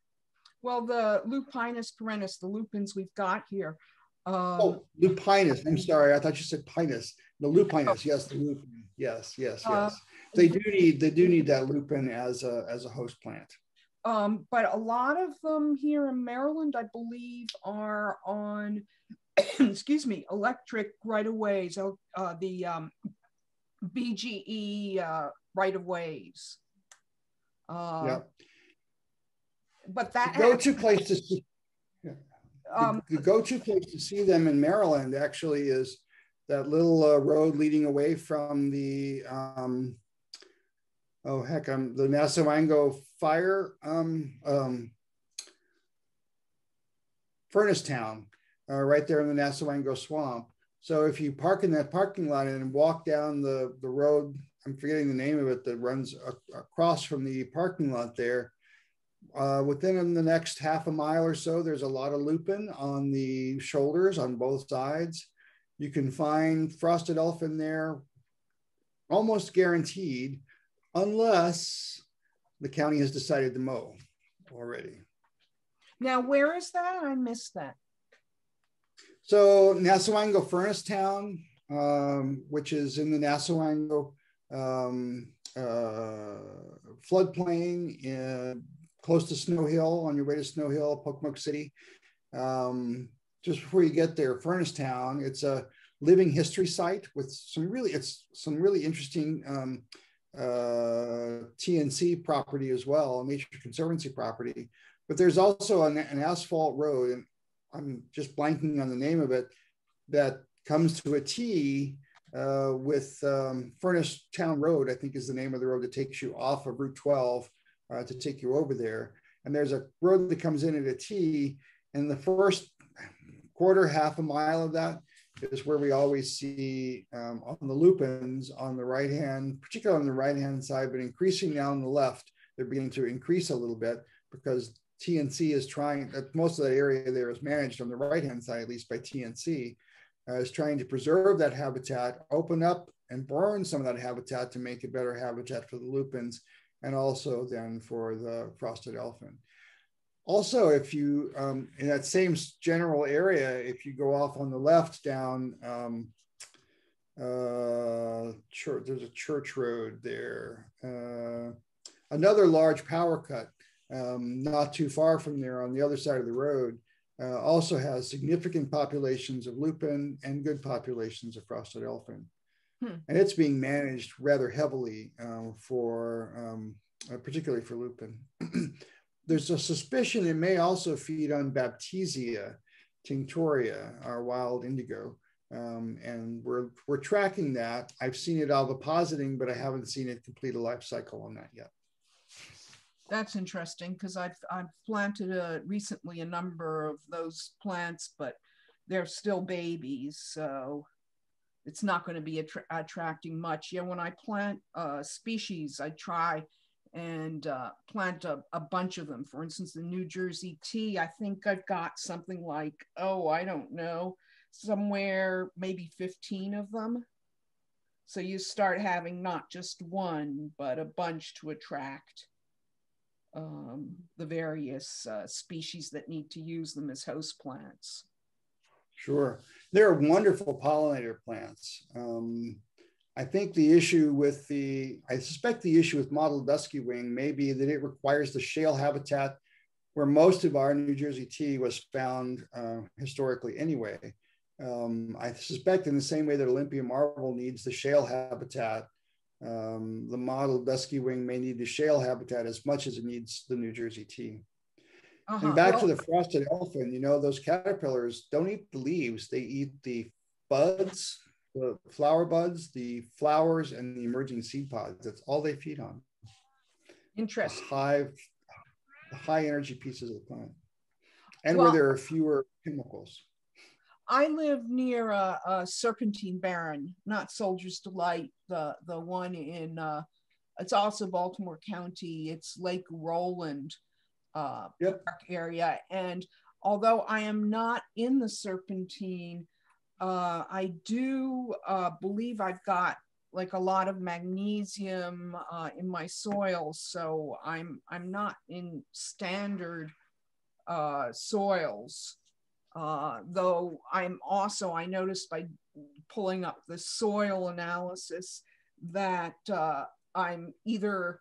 Well, the Lupinus perennis, the lupins we've got here. Um, oh, lupinus. I'm sorry. I thought you said pinus. The lupinus. Yes, the lupin. Yes, yes, yes. Uh, they do need they do need that lupin as a as a host plant. Um, but a lot of them here in Maryland, I believe, are on, [CLEARS THROAT] excuse me, electric right of ways, uh, the um, BGE uh, right of ways. Uh, yeah. but that go-to place to see, um, the, the go-to place to see them in Maryland actually is that little uh, road leading away from the um, oh heck, I'm the Nassawango fire um, um, furnace town, uh, right there in the Nassawango swamp. So if you park in that parking lot and walk down the, the road, I'm forgetting the name of it, that runs a, across from the parking lot there, uh, within the next half a mile or so, there's a lot of lupin on the shoulders on both sides. You can find frosted elfin there almost guaranteed, unless the county has decided to mow already. Now, where is that? I missed that. So Nassawango Furnace Town, um, which is in the Nassawango um, uh, floodplain in, close to Snow Hill on your way to Snow Hill, Pocomoke City. Um, just before you get there, Furnace Town, it's a living history site with some really, it's some really interesting um, uh, TNC property as well, a major Conservancy property. But there's also an, an asphalt road, and I'm just blanking on the name of it, that comes to a T uh, with um, Furnace Town Road, I think is the name of the road that takes you off of Route 12 uh, to take you over there. And there's a road that comes in at a T, and the first quarter, half a mile of that is where we always see um, on the lupins on the right hand, particularly on the right hand side, but increasing now on the left, they're beginning to increase a little bit because TNC is trying, that most of that area there is managed on the right hand side, at least by TNC, uh, is trying to preserve that habitat, open up and burn some of that habitat to make a better habitat for the lupins and also then for the frosted elfin. Also, if you, um, in that same general area, if you go off on the left down, um, uh, church, there's a church road there. Uh, another large power cut um, not too far from there on the other side of the road, uh, also has significant populations of lupin and good populations of frosted elfin. Hmm. And it's being managed rather heavily uh, for, um, uh, particularly for lupin. [CLEARS THROAT] There's a suspicion it may also feed on Baptisia tinctoria, our wild indigo. Um, and we're, we're tracking that. I've seen it ovipositing, but I haven't seen it complete a life cycle on that yet that's interesting because I've, I've planted a, recently a number of those plants, but they're still babies. So it's not going to be attra attracting much. Yeah, when I plant uh, species, I try and uh, plant a, a, bunch of them. For instance, the New Jersey tea, I think I've got something like, oh, I don't know, somewhere maybe 15 of them. So you start having not just one, but a bunch to attract um, the various uh, species that need to use them as host plants. Sure. They're wonderful pollinator plants. Um, I think the issue with the, I suspect the issue with mottled dusky wing may be that it requires the shale habitat where most of our New Jersey tea was found uh, historically anyway. Um, I suspect in the same way that Olympia marble needs the shale habitat um, the mottled dusky wing may need the shale habitat as much as it needs the New Jersey tea. Uh-huh. And back well, to the frosted elfin, you know, those caterpillars don't eat the leaves, they eat the buds, the flower buds, the flowers, and the emerging seed pods. That's all they feed on. Interesting. High, high energy pieces of the plant. And well, where there are fewer chemicals. I live near a, a, serpentine barren, not Soldier's Delight, the the one in uh, it's also Baltimore County. It's Lake Roland uh, yep. park area, and although I am not in the serpentine, uh, I do uh, believe I've got like a lot of magnesium uh, in my soil, so I'm I'm not in standard uh, soils. Uh, though I'm also, I noticed by pulling up the soil analysis that uh, I'm either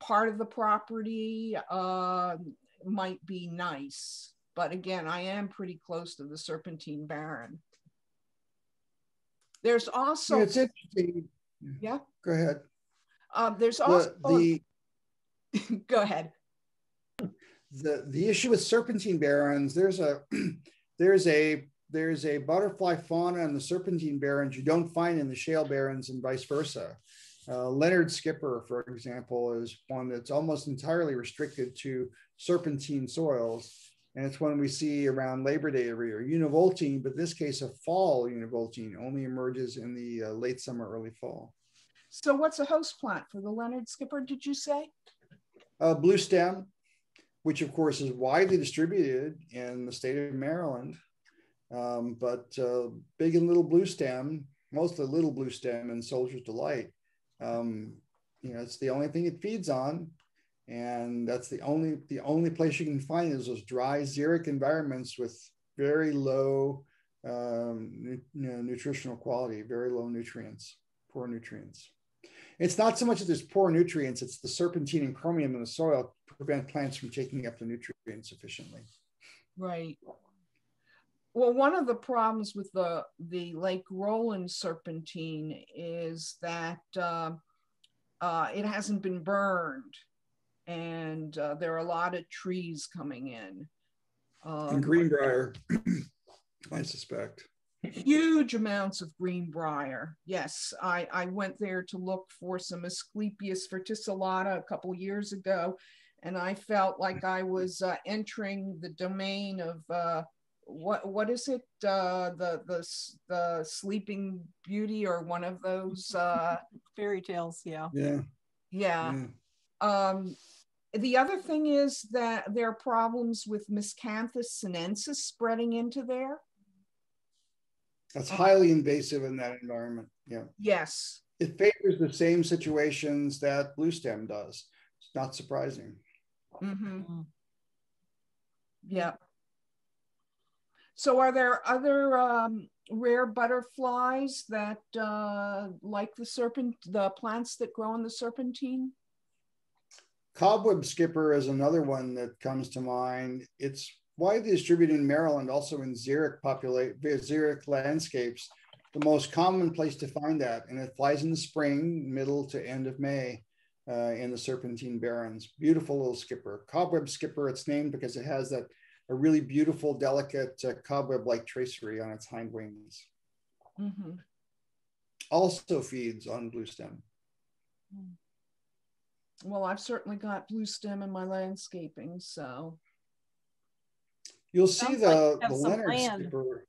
part of the property might be nice, but again, I am pretty close to the Serpentine Barren. There's also. Yeah, it's interesting. Yeah. Go ahead. Um, there's also. The, the [LAUGHS] go ahead the the issue with serpentine barrens, there's a [CLEARS THROAT] there's a there's a butterfly fauna in the serpentine barrens you don't find in the shale barrens and vice versa. Uh, Leonard Skipper, for example, is one that's almost entirely restricted to serpentine soils. And it's one we see around Labor Day every year. Univoltine, but this case, a fall univoltine only emerges in the uh, late summer, early fall. So, what's a host plant for the Leonard Skipper, did you say? Uh, blue stem, which of course is widely distributed in the state of Maryland. Um, but uh, big and little blue stem, mostly little blue stem and Soldier's Delight. Um, you know, it's the only thing it feeds on, and that's the only the only place you can find is those dry xeric environments with very low um, you know, nutritional quality, very low nutrients, poor nutrients. It's not so much that there's poor nutrients; it's the serpentine and chromium in the soil prevent plants from taking up the nutrients sufficiently. Right. Well, one of the problems with the the Lake Roland serpentine is that uh, uh, it hasn't been burned, and uh, there are a lot of trees coming in. Um, and greenbrier, [CLEARS THROAT] I suspect. Huge amounts of greenbrier. Yes, I, I went there to look for some Asclepias verticillata a couple years ago, and I felt like I was uh, entering the domain of uh, what what is it uh the the the sleeping beauty or one of those uh fairy tales yeah yeah yeah, yeah. um the other thing is that there are problems with miscanthus sinensis spreading into there. That's highly invasive in that environment yeah. Yes. It favors the same situations that blue stem does. It's not surprising. Mm-hmm. yeah so, are there other um, rare butterflies that uh, like the serpent, the plants that grow in the serpentine? Cobweb skipper is another one that comes to mind. It's widely distributed in Maryland, also in xeric populate xeric landscapes. The most common place to find that, and it flies in the spring, middle to end of May, uh, in the serpentine barrens. Beautiful little skipper. Cobweb skipper. It's named because it has that a really beautiful, delicate uh, cobweb-like tracery on its hind wings. Mm-hmm. Also feeds on blue stem. Hmm. Well, I've certainly got blue stem in my landscaping, so. You'll see the, like the Leonard land. skipper.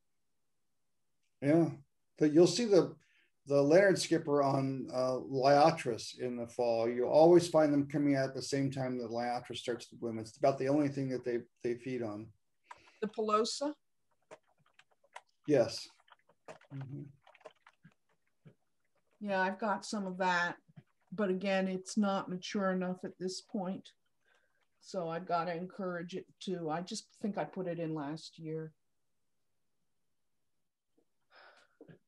Yeah, but you'll see the the Leonard skipper on uh, Liatris in the fall. You always find them coming out at the same time that Liatris starts to bloom. It's about the only thing that they, they feed on. The Pilosa? Yes. Mm-hmm. Yeah, I've got some of that, but again, it's not mature enough at this point. So I've got to encourage it to. I just think I put it in last year.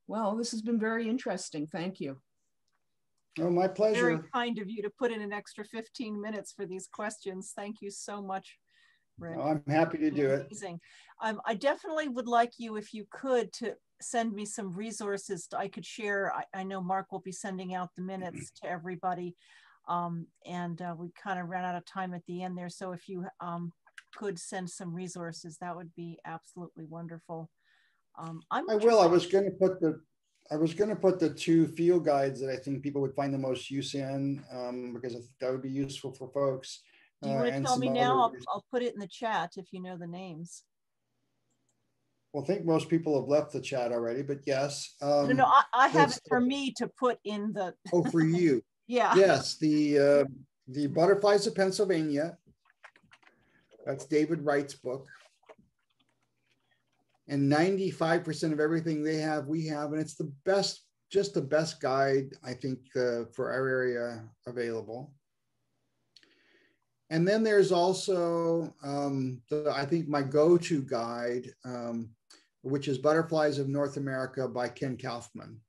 Well, this has been very interesting. Thank you. Oh, my pleasure. Very kind of you to put in an extra 15 minutes for these questions. Thank you so much, Rick. Oh, I'm happy to do Amazing. it. Um, I definitely would like you, if you could, to send me some resources I could share. I, I know Mark will be sending out the minutes to everybody. Um, and uh, we kind of ran out of time at the end there. So if you um, could send some resources, that would be absolutely wonderful. Um, I'm I will. I was going to put the I was going to put the two field guides that I think people would find the most use in um, because that would be useful for folks. Do you uh, want to tell me now? I'll, I'll, put it in the chat if you know the names. Well, I think most people have left the chat already, but yes. Um, no, no, I, I have it for me to put in the. oh, for you. [LAUGHS] yeah. Yes, the uh, the Butterflies of Pennsylvania. That's David Wright's book and 95% of everything they have, we have, and it's the best, just the best guide, I think, uh, for our area available. And then there's also, um, the, I think, my go-to guide, um, which is Butterflies of North America by Kenn Kaufman.